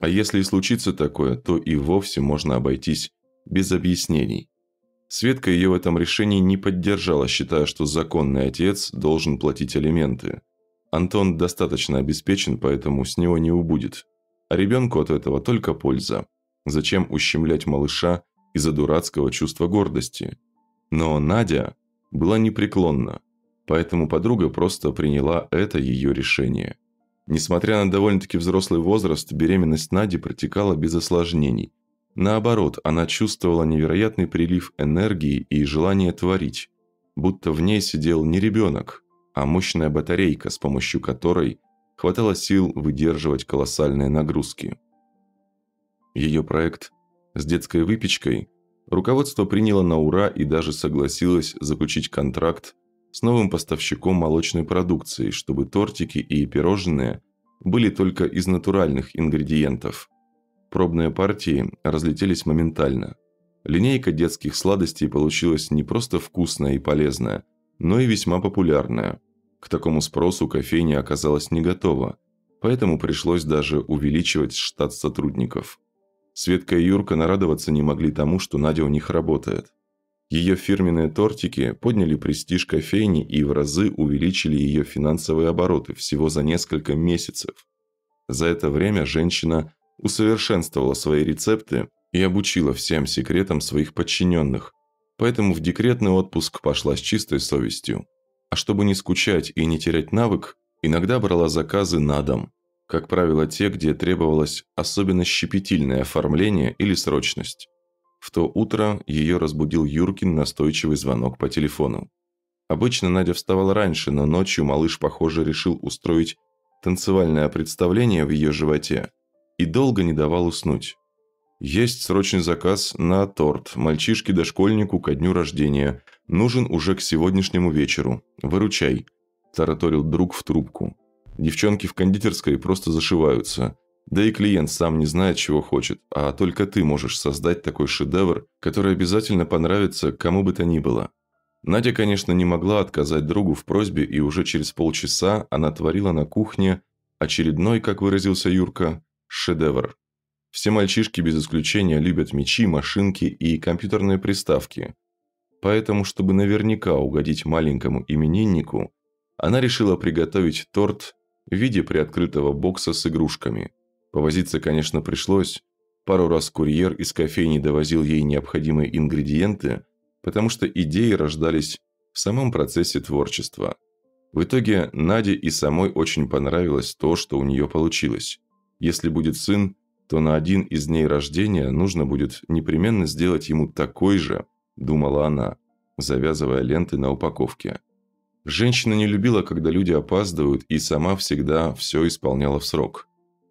А если и случится такое, то и вовсе можно обойтись без объяснений. Светка ее в этом решении не поддержала, считая, что законный отец должен платить алименты. Антон достаточно обеспечен, поэтому с него не убудет. А ребенку от этого только польза. Зачем ущемлять малыша из-за дурацкого чувства гордости? Но Надя была непреклонна, поэтому подруга просто приняла это ее решение. Несмотря на довольно-таки взрослый возраст, беременность Нади протекала без осложнений. Наоборот, она чувствовала невероятный прилив энергии и желание творить, будто в ней сидел не ребенок, а мощная батарейка, с помощью которой хватало сил выдерживать колоссальные нагрузки. Ее проект с детской выпечкой руководство приняло на ура и даже согласилось заключить контракт с новым поставщиком молочной продукции, чтобы тортики и пирожные были только из натуральных ингредиентов – Пробные партии разлетелись моментально. Линейка детских сладостей получилась не просто вкусная и полезная, но и весьма популярная. К такому спросу кофейня оказалась не готова, поэтому пришлось даже увеличивать штат сотрудников. Светка и Юрка нарадоваться не могли тому, что Надя у них работает. Ее фирменные тортики подняли престиж кофейни и в разы увеличили ее финансовые обороты всего за несколько месяцев. За это время женщина усовершенствовала свои рецепты и обучила всем секретам своих подчиненных, поэтому в декретный отпуск пошла с чистой совестью. А чтобы не скучать и не терять навык, иногда брала заказы на дом, как правило, те, где требовалось особенно щепетильное оформление или срочность. В то утро ее разбудил Юркин настойчивый звонок по телефону. Обычно Надя вставала раньше, но ночью малыш, похоже, решил устроить танцевальное представление в ее животе, и долго не давал уснуть. Есть срочный заказ на торт мальчишке-дошкольнику ко дню рождения. Нужен уже к сегодняшнему вечеру. Выручай», – тараторил друг в трубку. Девчонки в кондитерской просто зашиваются. Да и клиент сам не знает, чего хочет, а только ты можешь создать такой шедевр, который обязательно понравится кому бы то ни было. Надя, конечно, не могла отказать другу в просьбе, и уже через полчаса она творила на кухне очередной, как выразился Юрка, Шедевр. Все мальчишки без исключения любят мечи, машинки и компьютерные приставки. Поэтому, чтобы наверняка угодить маленькому имениннику, она решила приготовить торт в виде приоткрытого бокса с игрушками. Повозиться, конечно, пришлось. Пару раз курьер из кофейни довозил ей необходимые ингредиенты, потому что идеи рождались в самом процессе творчества. В итоге Наде и самой очень понравилось то, что у нее получилось. Если будет сын, то на один из дней рождения нужно будет непременно сделать ему такой же, думала она, завязывая ленты на упаковке. Женщина не любила, когда люди опаздывают, и сама всегда все исполняла в срок.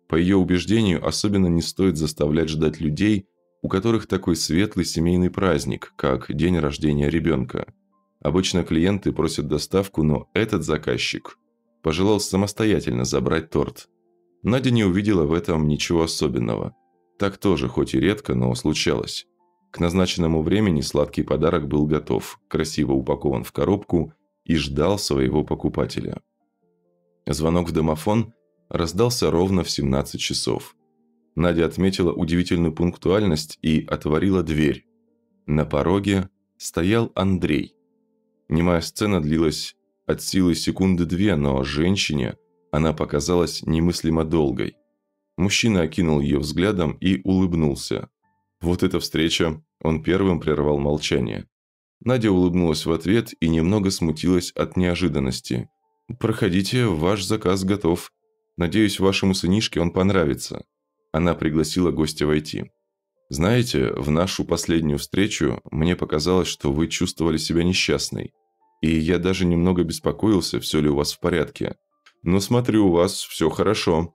По ее убеждению, особенно не стоит заставлять ждать людей, у которых такой светлый семейный праздник, как день рождения ребенка. Обычно клиенты просят доставку, но этот заказчик пожелал самостоятельно забрать торт. Надя не увидела в этом ничего особенного. Так тоже, хоть и редко, но случалось. К назначенному времени сладкий подарок был готов, красиво упакован в коробку и ждал своего покупателя. Звонок в домофон раздался ровно в 17 часов. Надя отметила удивительную пунктуальность и отворила дверь. На пороге стоял Андрей. Немая сцена длилась от силы секунды две, но женщине она показалась немыслимо долгой. Мужчина окинул ее взглядом и улыбнулся. Вот эта встреча, он первым прервал молчание. Надя улыбнулась в ответ и немного смутилась от неожиданности. «Проходите, ваш заказ готов. Надеюсь, вашему сынишке он понравится». Она пригласила гостя войти. «Знаете, в нашу последнюю встречу мне показалось, что вы чувствовали себя несчастной. И я даже немного беспокоился, все ли у вас в порядке. Но смотрю, у вас все хорошо».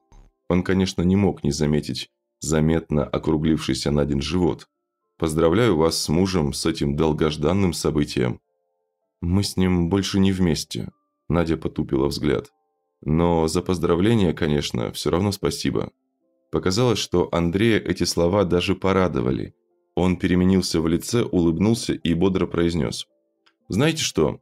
Он, конечно, не мог не заметить заметно округлившийся на один живот. «Поздравляю вас с мужем, с этим долгожданным событием». «Мы с ним больше не вместе», – Надя потупила взгляд. «Но за поздравление, конечно, все равно спасибо». Показалось, что Андрея эти слова даже порадовали. Он переменился в лице, улыбнулся и бодро произнес. «Знаете что?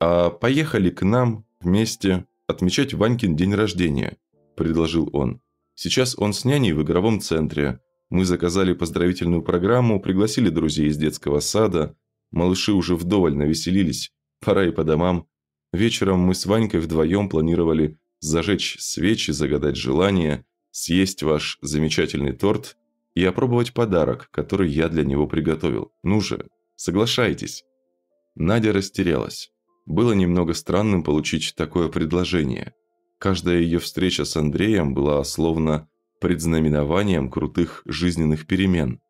А поехали к нам вместе отмечать Ванькин день рождения», – предложил он. «Сейчас он с няней в игровом центре. Мы заказали поздравительную программу, пригласили друзей из детского сада. Малыши уже вдоволь навеселились. Пора и по домам. Вечером мы с Ванькой вдвоем планировали зажечь свечи, загадать желания, съесть ваш замечательный торт и опробовать подарок, который я для него приготовил. Ну же, соглашайтесь». Надя растерялась. Было немного странным получить такое предложение. Каждая ее встреча с Андреем была словно предзнаменованием крутых жизненных перемен.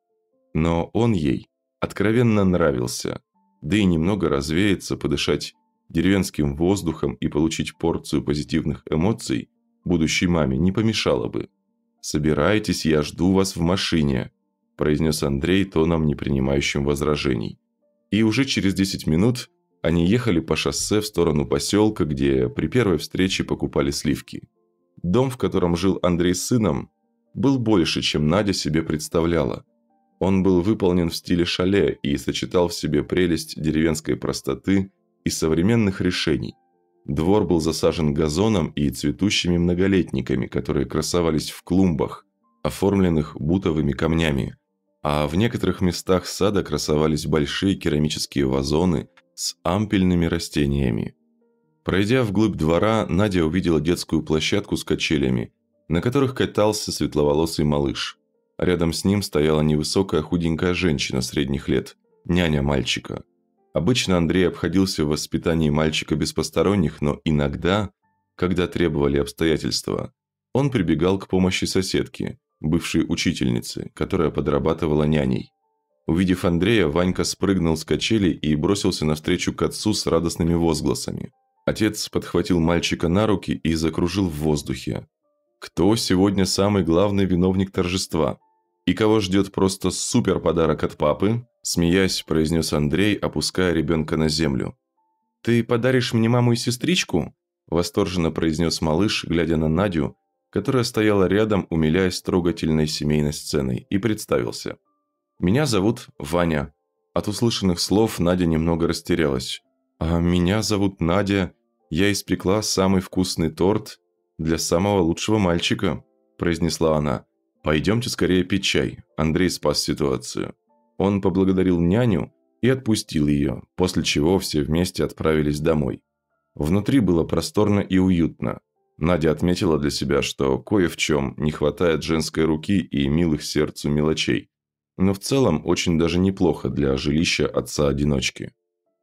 Но он ей откровенно нравился, да и немного развеяться, подышать деревенским воздухом и получить порцию позитивных эмоций будущей маме не помешало бы. «Собирайтесь, я жду вас в машине», – произнес Андрей тоном, не принимающим возражений. И уже через 10 минут они ехали по шоссе в сторону поселка, где при первой встрече покупали сливки. Дом, в котором жил Андрей с сыном, был больше, чем Надя себе представляла. Он был выполнен в стиле шале и сочетал в себе прелесть деревенской простоты и современных решений. Двор был засажен газоном и цветущими многолетниками, которые красовались в клумбах, оформленных бутовыми камнями, а в некоторых местах сада красовались большие керамические вазоны с ампельными растениями. Пройдя вглубь двора, Надя увидела детскую площадку с качелями, на которых катался светловолосый малыш. Рядом с ним стояла невысокая худенькая женщина средних лет, няня мальчика. Обычно Андрей обходился в воспитании мальчика без посторонних, но иногда, когда требовали обстоятельства, он прибегал к помощи соседки, бывшей учительницы, которая подрабатывала няней. Увидев Андрея, Ванька спрыгнул с качели и бросился навстречу к отцу с радостными возгласами. Отец подхватил мальчика на руки и закружил в воздухе. Кто сегодня самый главный виновник торжества? И кого ждет просто супер подарок от папы? Смеясь, произнес Андрей, опуская ребенка на землю. «Ты подаришь мне маму и сестричку?» Восторженно произнес малыш, глядя на Надю, которая стояла рядом, умиляясь трогательной семейной сценой, и представился – «Меня зовут Ваня». От услышанных слов Надя немного растерялась. «А меня зовут Надя. Я испекла самый вкусный торт для самого лучшего мальчика», – произнесла она. «Пойдемте скорее пить чай». Андрей спас ситуацию. Он поблагодарил няню и отпустил ее, после чего все вместе отправились домой. Внутри было просторно и уютно. Надя отметила для себя, что кое в чем не хватает женской руки и милых сердцу мелочей но в целом очень даже неплохо для жилища отца-одиночки.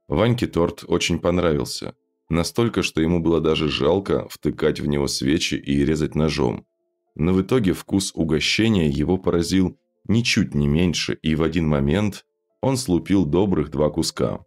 Ваньке торт очень понравился. Настолько, что ему было даже жалко втыкать в него свечи и резать ножом. Но в итоге вкус угощения его поразил ничуть не меньше, и в один момент он слупил добрых два куска.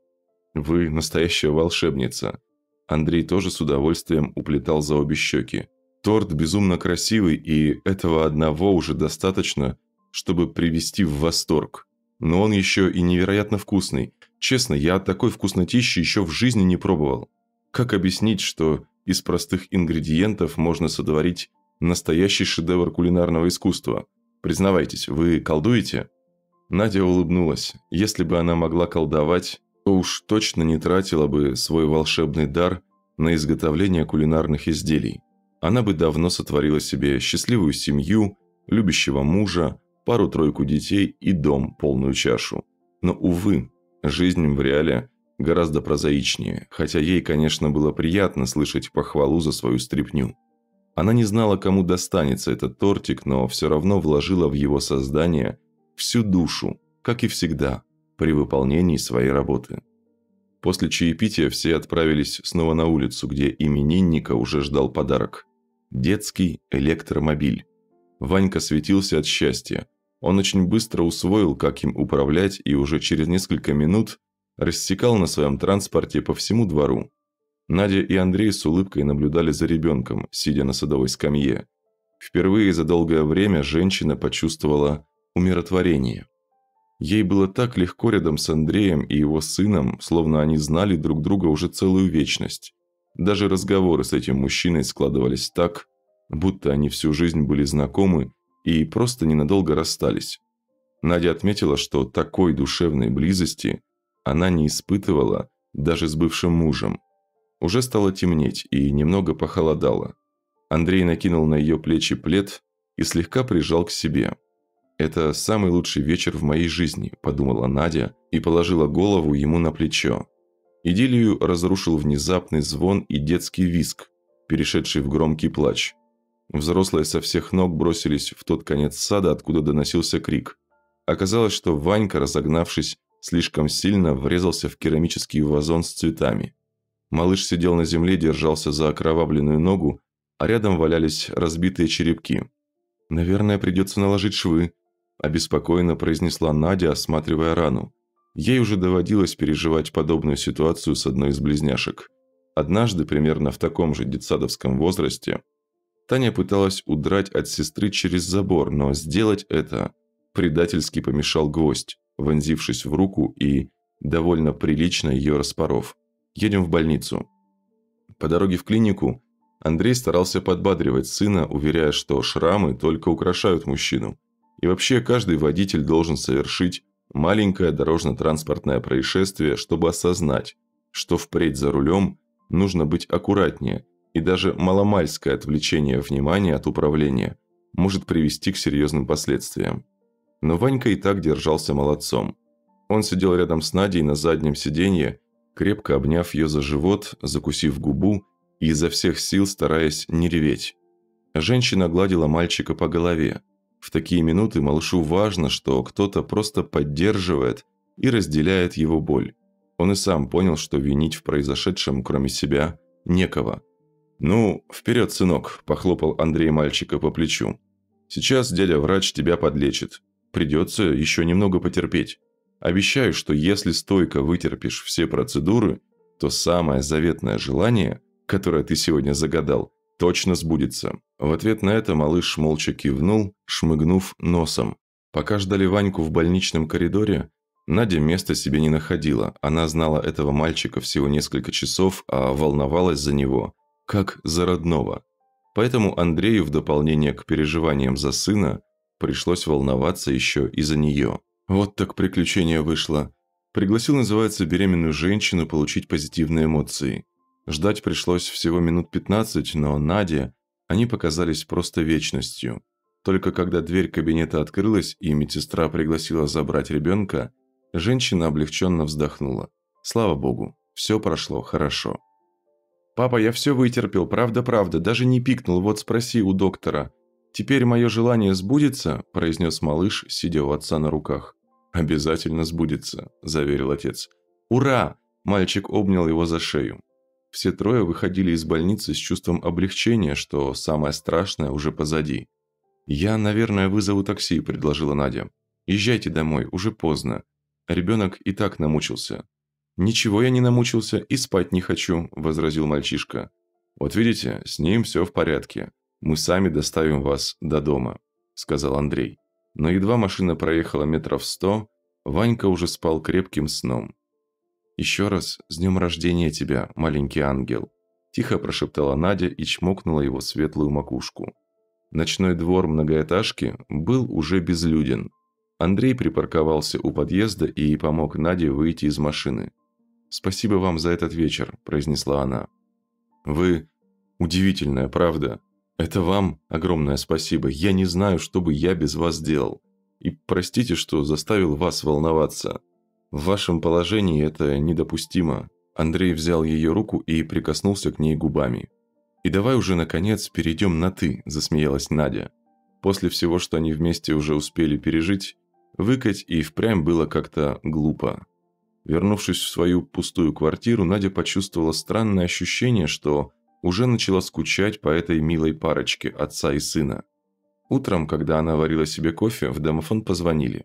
«Вы настоящая волшебница». Андрей тоже с удовольствием уплетал за обе щеки. Торт безумно красивый, и этого одного уже достаточно, чтобы привести в восторг. Но он еще и невероятно вкусный. Честно, я такой вкуснотищи еще в жизни не пробовал. Как объяснить, что из простых ингредиентов можно сотворить настоящий шедевр кулинарного искусства? Признавайтесь, вы колдуете? Надя улыбнулась. Если бы она могла колдовать, то уж точно не тратила бы свой волшебный дар на изготовление кулинарных изделий. Она бы давно сотворила себе счастливую семью, любящего мужа, пару-тройку детей и дом полную чашу. Но, увы, жизнь в реале гораздо прозаичнее, хотя ей, конечно, было приятно слышать похвалу за свою стряпню. Она не знала, кому достанется этот тортик, но все равно вложила в его создание всю душу, как и всегда, при выполнении своей работы. После чаепития все отправились снова на улицу, где именинника уже ждал подарок. Детский электромобиль. Ванька светился от счастья. Он очень быстро усвоил, как им управлять, и уже через несколько минут рассекал на своем транспорте по всему двору. Надя и Андрей с улыбкой наблюдали за ребенком, сидя на садовой скамье. Впервые за долгое время женщина почувствовала умиротворение. Ей было так легко рядом с Андреем и его сыном, словно они знали друг друга уже целую вечность. Даже разговоры с этим мужчиной складывались так, будто они всю жизнь были знакомы и просто ненадолго расстались. Надя отметила, что такой душевной близости она не испытывала даже с бывшим мужем. Уже стало темнеть и немного похолодало. Андрей накинул на ее плечи плед и слегка прижал к себе. «Это самый лучший вечер в моей жизни», – подумала Надя и положила голову ему на плечо. Идиллию разрушил внезапный звон и детский виск, перешедший в громкий плач. Взрослые со всех ног бросились в тот конец сада, откуда доносился крик. Оказалось, что Ванька, разогнавшись, слишком сильно врезался в керамический вазон с цветами. Малыш сидел на земле, держался за окровавленную ногу, а рядом валялись разбитые черепки. «Наверное, придется наложить швы», обеспокоенно произнесла Надя, осматривая рану. Ей уже доводилось переживать подобную ситуацию с одной из близняшек. Однажды, примерно в таком же детсадовском возрасте, Таня пыталась удрать от сестры через забор, но сделать это предательски помешал гвоздь, вонзившись в руку и довольно прилично ее распоров. «Едем в больницу». По дороге в клинику Андрей старался подбадривать сына, уверяя, что шрамы только украшают мужчину – и вообще каждый водитель должен совершить маленькое дорожно-транспортное происшествие, чтобы осознать, что впредь за рулем нужно быть аккуратнее, и даже маломальское отвлечение внимания от управления может привести к серьезным последствиям. Но Ванька и так держался молодцом. Он сидел рядом с Надей на заднем сиденье, крепко обняв ее за живот, закусив губу и изо всех сил стараясь не реветь. Женщина гладила мальчика по голове, в такие минуты малышу важно, что кто-то просто поддерживает и разделяет его боль. Он и сам понял, что винить в произошедшем, кроме себя, некого. «Ну, вперед, сынок», – похлопал Андрей мальчика по плечу. «Сейчас дядя-врач тебя подлечит. Придется еще немного потерпеть. Обещаю, что если стойко вытерпишь все процедуры, то самое заветное желание, которое ты сегодня загадал, точно сбудется. В ответ на это малыш молча кивнул, шмыгнув носом. Пока ждали Ваньку в больничном коридоре, Надя места себе не находила. Она знала этого мальчика всего несколько часов, а волновалась за него, как за родного. Поэтому Андрею в дополнение к переживаниям за сына пришлось волноваться еще и за нее. Вот так приключение вышло. Пригласил, называется, беременную женщину получить позитивные эмоции. Ждать пришлось всего минут 15, но Наде они показались просто вечностью. Только когда дверь кабинета открылась и медсестра пригласила забрать ребенка, женщина облегченно вздохнула. Слава богу, все прошло хорошо. «Папа, я все вытерпел, правда-правда, даже не пикнул, вот спроси у доктора. Теперь мое желание сбудется?» – произнес малыш, сидя у отца на руках. «Обязательно сбудется», – заверил отец. «Ура!» – мальчик обнял его за шею. Все трое выходили из больницы с чувством облегчения, что самое страшное уже позади. «Я, наверное, вызову такси», – предложила Надя. «Езжайте домой, уже поздно. Ребенок и так намучился». «Ничего я не намучился и спать не хочу», – возразил мальчишка. «Вот видите, с ним все в порядке. Мы сами доставим вас до дома», – сказал Андрей. Но едва машина проехала метров сто, Ванька уже спал крепким сном. «Еще раз с днем рождения тебя, маленький ангел!» Тихо прошептала Надя и чмокнула его светлую макушку. Ночной двор многоэтажки был уже безлюден. Андрей припарковался у подъезда и помог Наде выйти из машины. «Спасибо вам за этот вечер», – произнесла она. «Вы удивительная, правда. Это вам огромное спасибо. Я не знаю, что бы я без вас делал. И простите, что заставил вас волноваться. В вашем положении это недопустимо. Андрей взял ее руку и прикоснулся к ней губами. «И давай уже, наконец, перейдем на «ты», – засмеялась Надя. После всего, что они вместе уже успели пережить, выкать и впрямь было как-то глупо. Вернувшись в свою пустую квартиру, Надя почувствовала странное ощущение, что уже начала скучать по этой милой парочке отца и сына. Утром, когда она варила себе кофе, в домофон позвонили.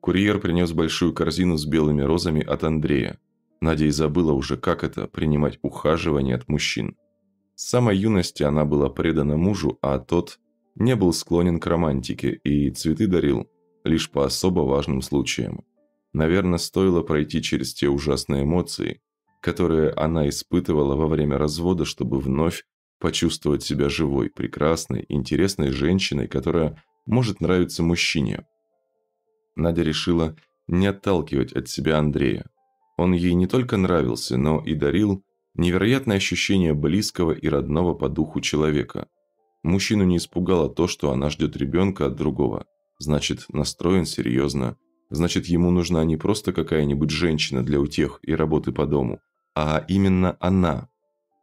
Курьер принес большую корзину с белыми розами от Андрея. Надя и забыла уже, как это – принимать ухаживание от мужчин. С самой юности она была предана мужу, а тот не был склонен к романтике и цветы дарил лишь по особо важным случаям. Наверное, стоило пройти через те ужасные эмоции, которые она испытывала во время развода, чтобы вновь почувствовать себя живой, прекрасной, интересной женщиной, которая может нравиться мужчине. Надя решила не отталкивать от себя Андрея. Он ей не только нравился, но и дарил невероятное ощущение близкого и родного по духу человека. Мужчину не испугало то, что она ждет ребенка от другого. Значит, настроен серьезно. Значит, ему нужна не просто какая-нибудь женщина для утех и работы по дому, а именно она,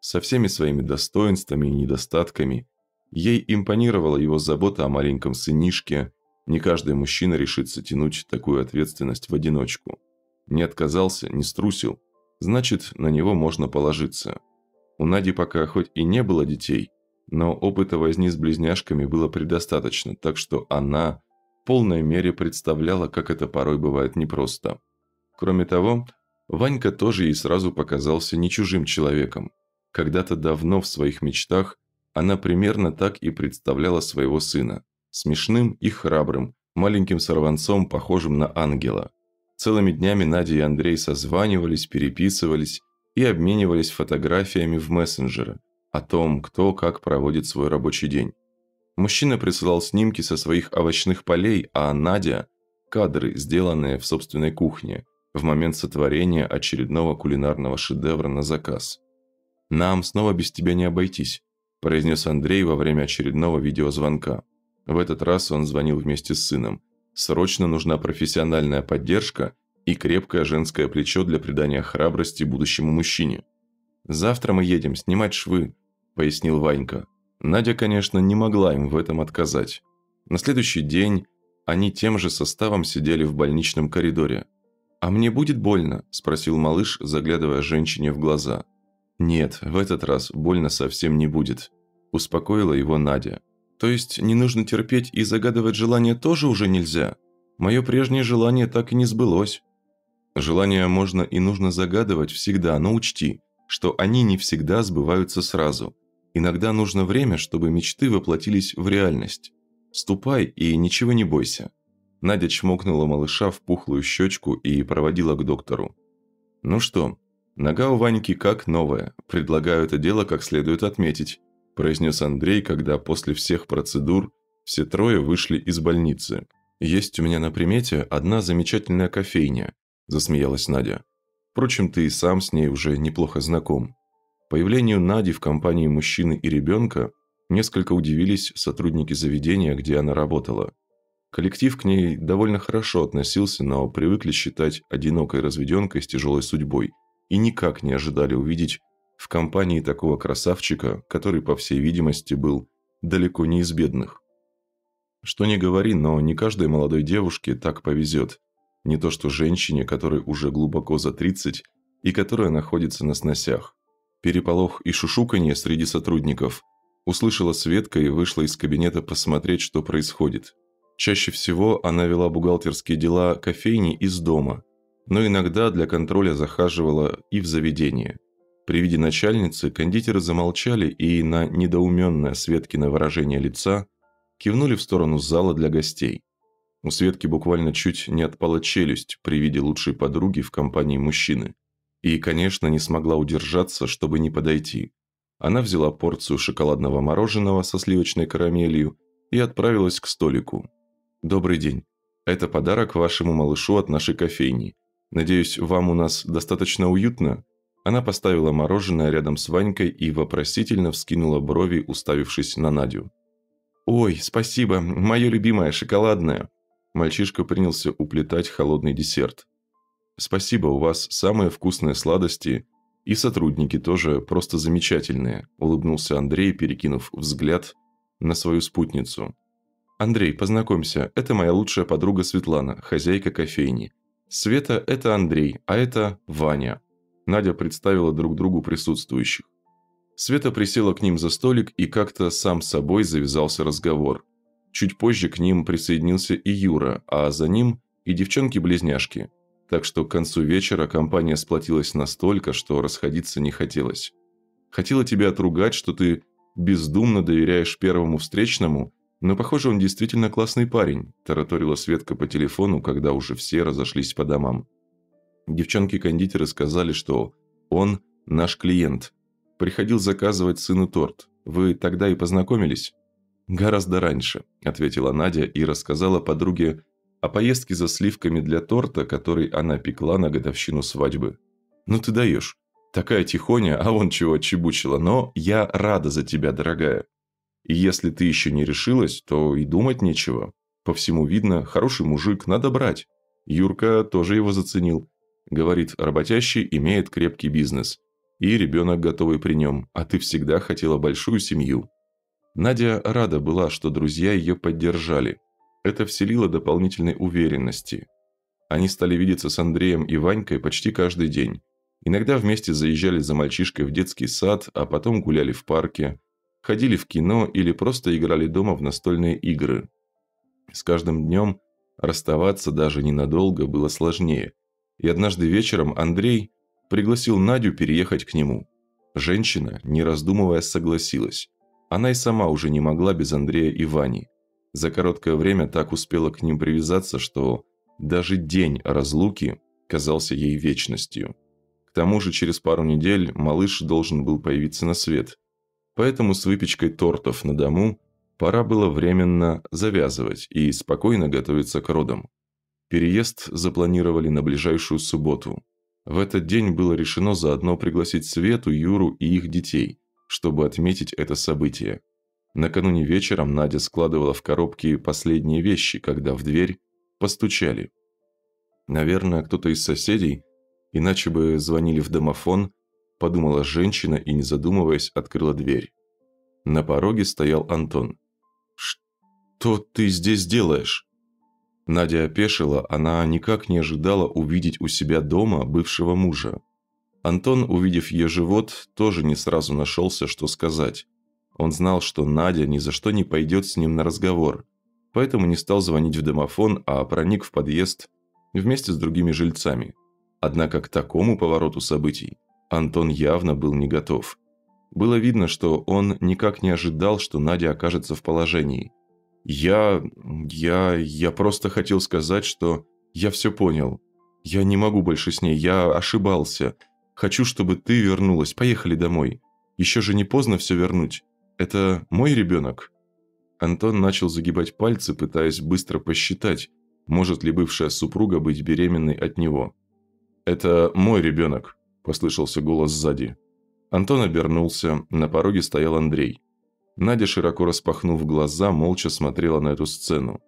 со всеми своими достоинствами и недостатками. Ей импонировала его забота о маленьком сынишке. Не каждый мужчина решится тянуть такую ответственность в одиночку. Не отказался, не струсил. Значит, на него можно положиться. У Нади пока хоть и не было детей, но опыта возни с близняшками было предостаточно, так что она полной мере представляла, как это порой бывает непросто. Кроме того, Ванька тоже ей сразу показался не чужим человеком. Когда-то давно в своих мечтах она примерно так и представляла своего сына. Смешным и храбрым, маленьким сорванцом, похожим на ангела. Целыми днями Надя и Андрей созванивались, переписывались и обменивались фотографиями в мессенджеры о том, кто как проводит свой рабочий день. Мужчина присылал снимки со своих овощных полей, а Надя – кадры, сделанные в собственной кухне, в момент сотворения очередного кулинарного шедевра на заказ. «Нам снова без тебя не обойтись», – произнес Андрей во время очередного видеозвонка. В этот раз он звонил вместе с сыном. Срочно нужна профессиональная поддержка и крепкое женское плечо для придания храбрости будущему мужчине. «Завтра мы едем снимать швы», – пояснил Ванька. Надя, конечно, не могла им в этом отказать. На следующий день они тем же составом сидели в больничном коридоре. «А мне будет больно?» – спросил малыш, заглядывая женщине в глаза. «Нет, в этот раз больно совсем не будет», – успокоила его Надя. «То есть не нужно терпеть и загадывать желание тоже уже нельзя? Мое прежнее желание так и не сбылось». Желания можно и нужно загадывать всегда, но учти, что они не всегда сбываются сразу. Иногда нужно время, чтобы мечты воплотились в реальность. Ступай и ничего не бойся. Надя чмокнула малыша в пухлую щечку и проводила к доктору. «Ну что, «Нога у Ваньки как новая. Предлагаю это дело как следует отметить», – произнес Андрей, когда после всех процедур все трое вышли из больницы. «Есть у меня на примете одна замечательная кофейня», – засмеялась Надя. «Впрочем, ты и сам с ней уже неплохо знаком». Появлению Нади в компании мужчины и ребенка несколько удивились сотрудники заведения, где она работала. Коллектив к ней довольно хорошо относился, но привыкли считать одинокой разведенкой с тяжелой судьбой – и никак не ожидали увидеть в компании такого красавчика, который, по всей видимости, был далеко не из бедных. Что ни говори, но не каждой молодой девушке так повезет. Не то что женщине, которой уже глубоко за 30 и которая находится на сносях. Переполох и шушуканье среди сотрудников услышала Светка и вышла из кабинета посмотреть, что происходит. Чаще всего она вела бухгалтерские дела кофейни из дома – но иногда для контроля захаживала и в заведение. При виде начальницы кондитеры замолчали и на недоуменное Светкино выражение лица кивнули в сторону зала для гостей. У Светки буквально чуть не отпала челюсть при виде лучшей подруги в компании мужчины. И, конечно, не смогла удержаться, чтобы не подойти. Она взяла порцию шоколадного мороженого со сливочной карамелью и отправилась к столику. «Добрый день. Это подарок вашему малышу от нашей кофейни. Надеюсь, вам у нас достаточно уютно?» Она поставила мороженое рядом с Ванькой и вопросительно вскинула брови, уставившись на Надю. «Ой, спасибо, мое любимое, шоколадное!» Мальчишка принялся уплетать холодный десерт. Спасибо, у вас самые вкусные сладости, и сотрудники тоже просто замечательные», – улыбнулся Андрей, перекинув взгляд на свою спутницу. «Андрей, познакомься, это моя лучшая подруга Светлана, хозяйка кофейни. Света – это Андрей, а это Ваня». Надя представила друг другу присутствующих. Света присела к ним за столик, и как-то сам собой завязался разговор. Чуть позже к ним присоединился и Юра, а за ним и девчонки-близняшки. Так что к концу вечера компания сплотилась настолько, что расходиться не хотелось. Хотела тебя отругать, что ты бездумно доверяешь первому встречному, но, похоже, он действительно классный парень», – тараторила Светка по телефону, когда уже все разошлись по домам. Девчонки-кондитеры сказали, что он наш клиент, Приходил заказывать сыну торт. Вы тогда и познакомились?» «Гораздо раньше», – ответила Надя и рассказала подруге о поездке за сливками для торта, который она пекла на годовщину свадьбы. «Ну ты даешь. Такая тихоня, а вон чего отчебучила, но я рада за тебя, дорогая. И если ты еще не решилась, то и думать нечего. По всему видно, хороший мужик, надо брать. Юрка тоже его заценил. Говорит, работящий имеет крепкий бизнес. И ребенок готовый при нем, а ты всегда хотела большую семью. Надя рада была, что друзья ее поддержали. Это вселило дополнительной уверенности. Они стали видеться с Андреем и Ванькой почти каждый день. Иногда вместе заезжали за мальчишкой в детский сад, а потом гуляли в парке, ходили в кино или просто играли дома в настольные игры. С каждым днем расставаться даже ненадолго было сложнее. И однажды вечером Андрей пригласил Надю переехать к нему. Женщина, не раздумывая, согласилась. Она и сама уже не могла без Андрея и Вани. За короткое время так успела к ним привязаться, что даже день разлуки казался ей вечностью. К тому же через пару недель малыш должен был появиться на свет. Поэтому с выпечкой тортов на дому пора было временно завязывать и спокойно готовиться к родам. Переезд запланировали на ближайшую субботу. В этот день было решено заодно пригласить Свету, Юру и их детей, чтобы отметить это событие. Накануне вечером Надя складывала в коробки последние вещи, когда в дверь постучали. Наверное, кто-то из соседей, иначе бы звонили в домофон, подумала женщина и, не задумываясь, открыла дверь. На пороге стоял Антон. «Что ты здесь делаешь?» Надя опешила, она никак не ожидала увидеть у себя дома бывшего мужа. Антон, увидев ее живот, тоже не сразу нашелся, что сказать. Он знал, что Надя ни за что не пойдет с ним на разговор, поэтому не стал звонить в домофон, а проник в подъезд вместе с другими жильцами. Однако к такому повороту событий Антон явно был не готов. Было видно, что он никак не ожидал, что Надя окажется в положении – я... я... я просто хотел сказать, что я все понял. Я не могу больше с ней, я ошибался. Хочу, чтобы ты вернулась. Поехали домой. Еще же не поздно все вернуть. Это мой ребенок?» Антон начал загибать пальцы, пытаясь быстро посчитать, может ли бывшая супруга быть беременной от него. «Это мой ребенок», – послышался голос сзади. Антон обернулся, на пороге стоял Андрей. Надя, широко распахнув глаза, молча смотрела на эту сцену.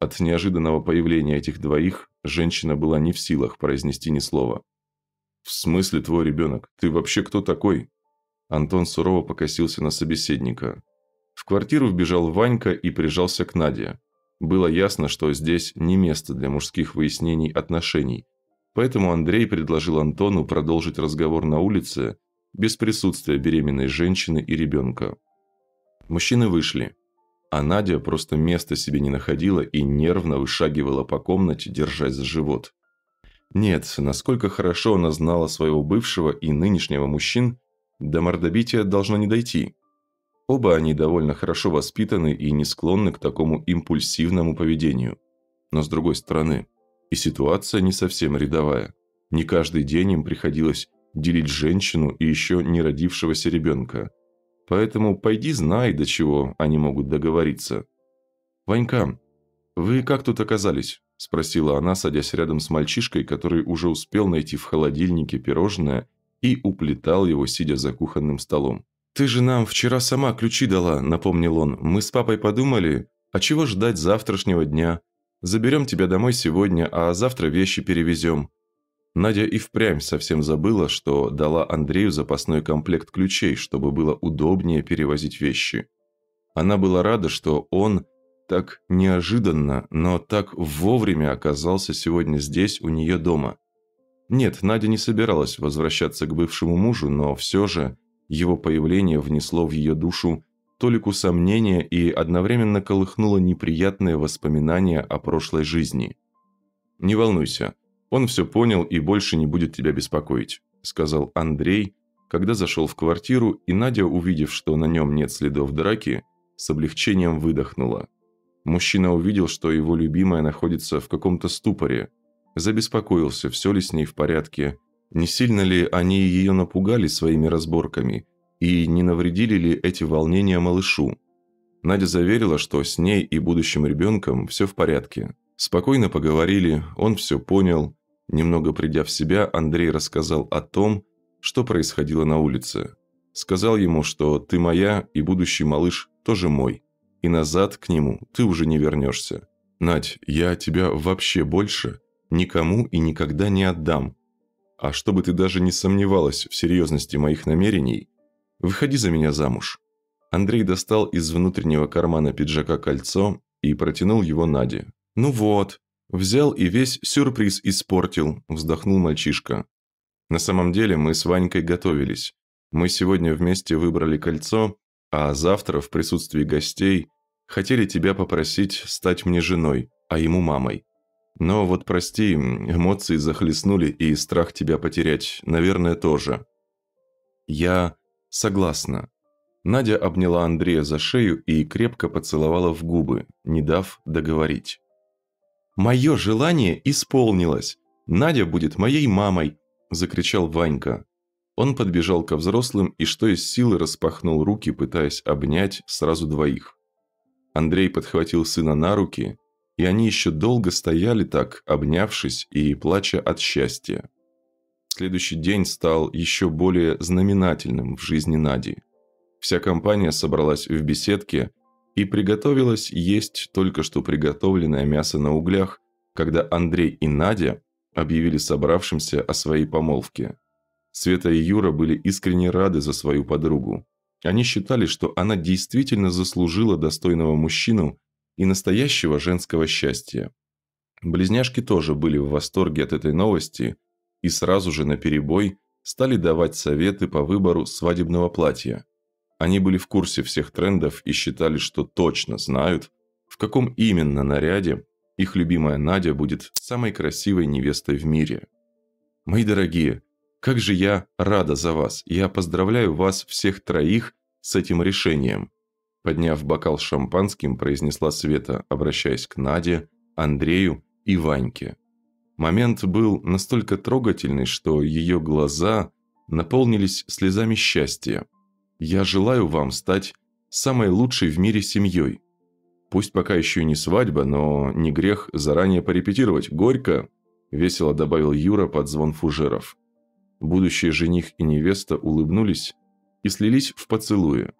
От неожиданного появления этих двоих женщина была не в силах произнести ни слова. «В смысле твой ребенок? Ты вообще кто такой?» Антон сурово покосился на собеседника. В квартиру вбежал Ванька и прижался к Наде. Было ясно, что здесь не место для мужских выяснений отношений, поэтому Андрей предложил Антону продолжить разговор на улице без присутствия беременной женщины и ребенка. Мужчины вышли, а Надя просто места себе не находила и нервно вышагивала по комнате, держась за живот. Нет, насколько хорошо она знала своего бывшего и нынешнего мужчин, до мордобития должно не дойти. Оба они довольно хорошо воспитаны и не склонны к такому импульсивному поведению. Но с другой стороны, и ситуация не совсем рядовая. Не каждый день им приходилось делить женщину и еще не родившегося ребенка – Поэтому пойди знай, до чего они могут договориться. «Ванька, вы как тут оказались?» – спросила она, садясь рядом с мальчишкой, который уже успел найти в холодильнике пирожное и уплетал его, сидя за кухонным столом. «Ты же нам вчера сама ключи дала», – напомнил он. «Мы с папой подумали, а чего ждать завтрашнего дня? Заберем тебя домой сегодня, а завтра вещи перевезем». Надя и впрямь совсем забыла, что дала Андрею запасной комплект ключей, чтобы было удобнее перевозить вещи. Она была рада, что он так неожиданно, но так вовремя оказался сегодня здесь, у нее дома. Нет, Надя не собиралась возвращаться к бывшему мужу, но все же его появление внесло в ее душу толику сомнения и одновременно колыхнуло неприятные воспоминания о прошлой жизни. «Не волнуйся, он все понял и больше не будет тебя беспокоить», сказал Андрей, когда зашел в квартиру, и Надя, увидев, что на нем нет следов драки, с облегчением выдохнула. Мужчина увидел, что его любимая находится в каком-то ступоре. Забеспокоился, все ли с ней в порядке, не сильно ли они ее напугали своими разборками и не навредили ли эти волнения малышу. Надя заверила, что с ней и будущим ребенком все в порядке. Спокойно поговорили, он все понял. Немного придя в себя, Андрей рассказал о том, что происходило на улице. Сказал ему, что ты моя и будущий малыш тоже мой и назад к нему ты уже не вернешься. Надь, я тебя вообще больше никому и никогда не отдам. А чтобы ты даже не сомневалась в серьезности моих намерений, выходи за меня замуж». Андрей достал из внутреннего кармана пиджака кольцо и протянул его Наде. «Ну вот, взял и весь сюрприз испортил», – вздохнул мальчишка. «На самом деле мы с Ванькой готовились. Мы сегодня вместе выбрали кольцо, а завтра в присутствии гостей Хотели тебя попросить стать мне женой, а ему мамой. Но вот прости, эмоции захлестнули и страх тебя потерять, наверное, тоже. Я согласна. Надя обняла Андрея за шею и крепко поцеловала в губы, не дав договорить. «Мое желание исполнилось! Надя будет моей мамой!» – закричал Ванька. Он подбежал ко взрослым и что из силы распахнул руки, пытаясь обнять сразу двоих. Андрей подхватил сына на руки, и они еще долго стояли так, обнявшись и плача от счастья. Следующий день стал еще более знаменательным в жизни Нади. Вся компания собралась в беседке и приготовилась есть только что приготовленное мясо на углях, когда Андрей и Надя объявили собравшимся о своей помолвке. Света и Юра были искренне рады за свою подругу. Они считали, что она действительно заслужила достойного мужчину и настоящего женского счастья. Близняшки тоже были в восторге от этой новости и сразу же на перебой стали давать советы по выбору свадебного платья. Они были в курсе всех трендов и считали, что точно знают, в каком именно наряде их любимая Надя будет самой красивой невестой в мире. Мои дорогие, как же я рада за вас. Я поздравляю вас всех троих с этим решением. Подняв бокал с шампанским, произнесла Света, обращаясь к Наде, Андрею и Ваньке. Момент был настолько трогательный, что ее глаза наполнились слезами счастья. «Я желаю вам стать самой лучшей в мире семьей. Пусть пока еще не свадьба, но не грех заранее порепетировать. Горько!» – весело добавил Юра под звон фужеров. Будущий жених и невеста улыбнулись и слились в поцелуе,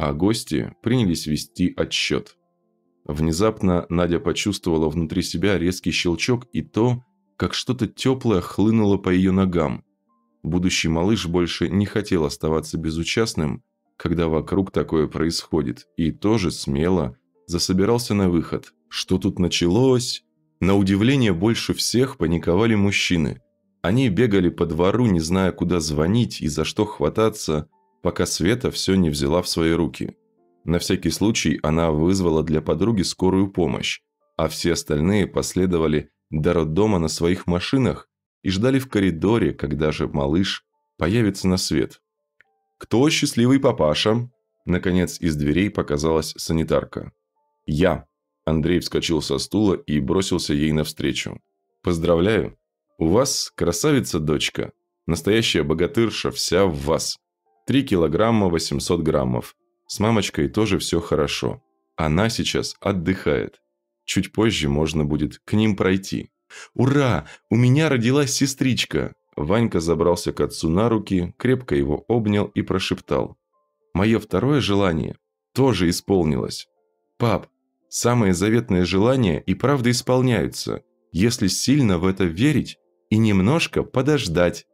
а гости принялись вести отсчет. Внезапно Надя почувствовала внутри себя резкий щелчок и то, как что-то теплое хлынуло по ее ногам. Будущий малыш больше не хотел оставаться безучастным, когда вокруг такое происходит, и тоже смело засобирался на выход. Что тут началось? На удивление больше всех паниковали мужчины – они бегали по двору, не зная, куда звонить и за что хвататься, пока Света все не взяла в свои руки. На всякий случай она вызвала для подруги скорую помощь, а все остальные последовали до роддома на своих машинах и ждали в коридоре, когда же малыш появится на свет. «Кто счастливый папаша?» Наконец из дверей показалась санитарка. «Я!» Андрей вскочил со стула и бросился ей навстречу. «Поздравляю! У вас красавица-дочка. Настоящая богатырша, вся в вас. 3 килограмма 800 граммов. С мамочкой тоже все хорошо. Она сейчас отдыхает. Чуть позже можно будет к ним пройти. «Ура! У меня родилась сестричка!» Ванька забрался к отцу на руки, крепко его обнял и прошептал. «Мое второе желание тоже исполнилось. Пап, самые заветные желания и правда исполняются, если сильно в это верить и немножко подождать.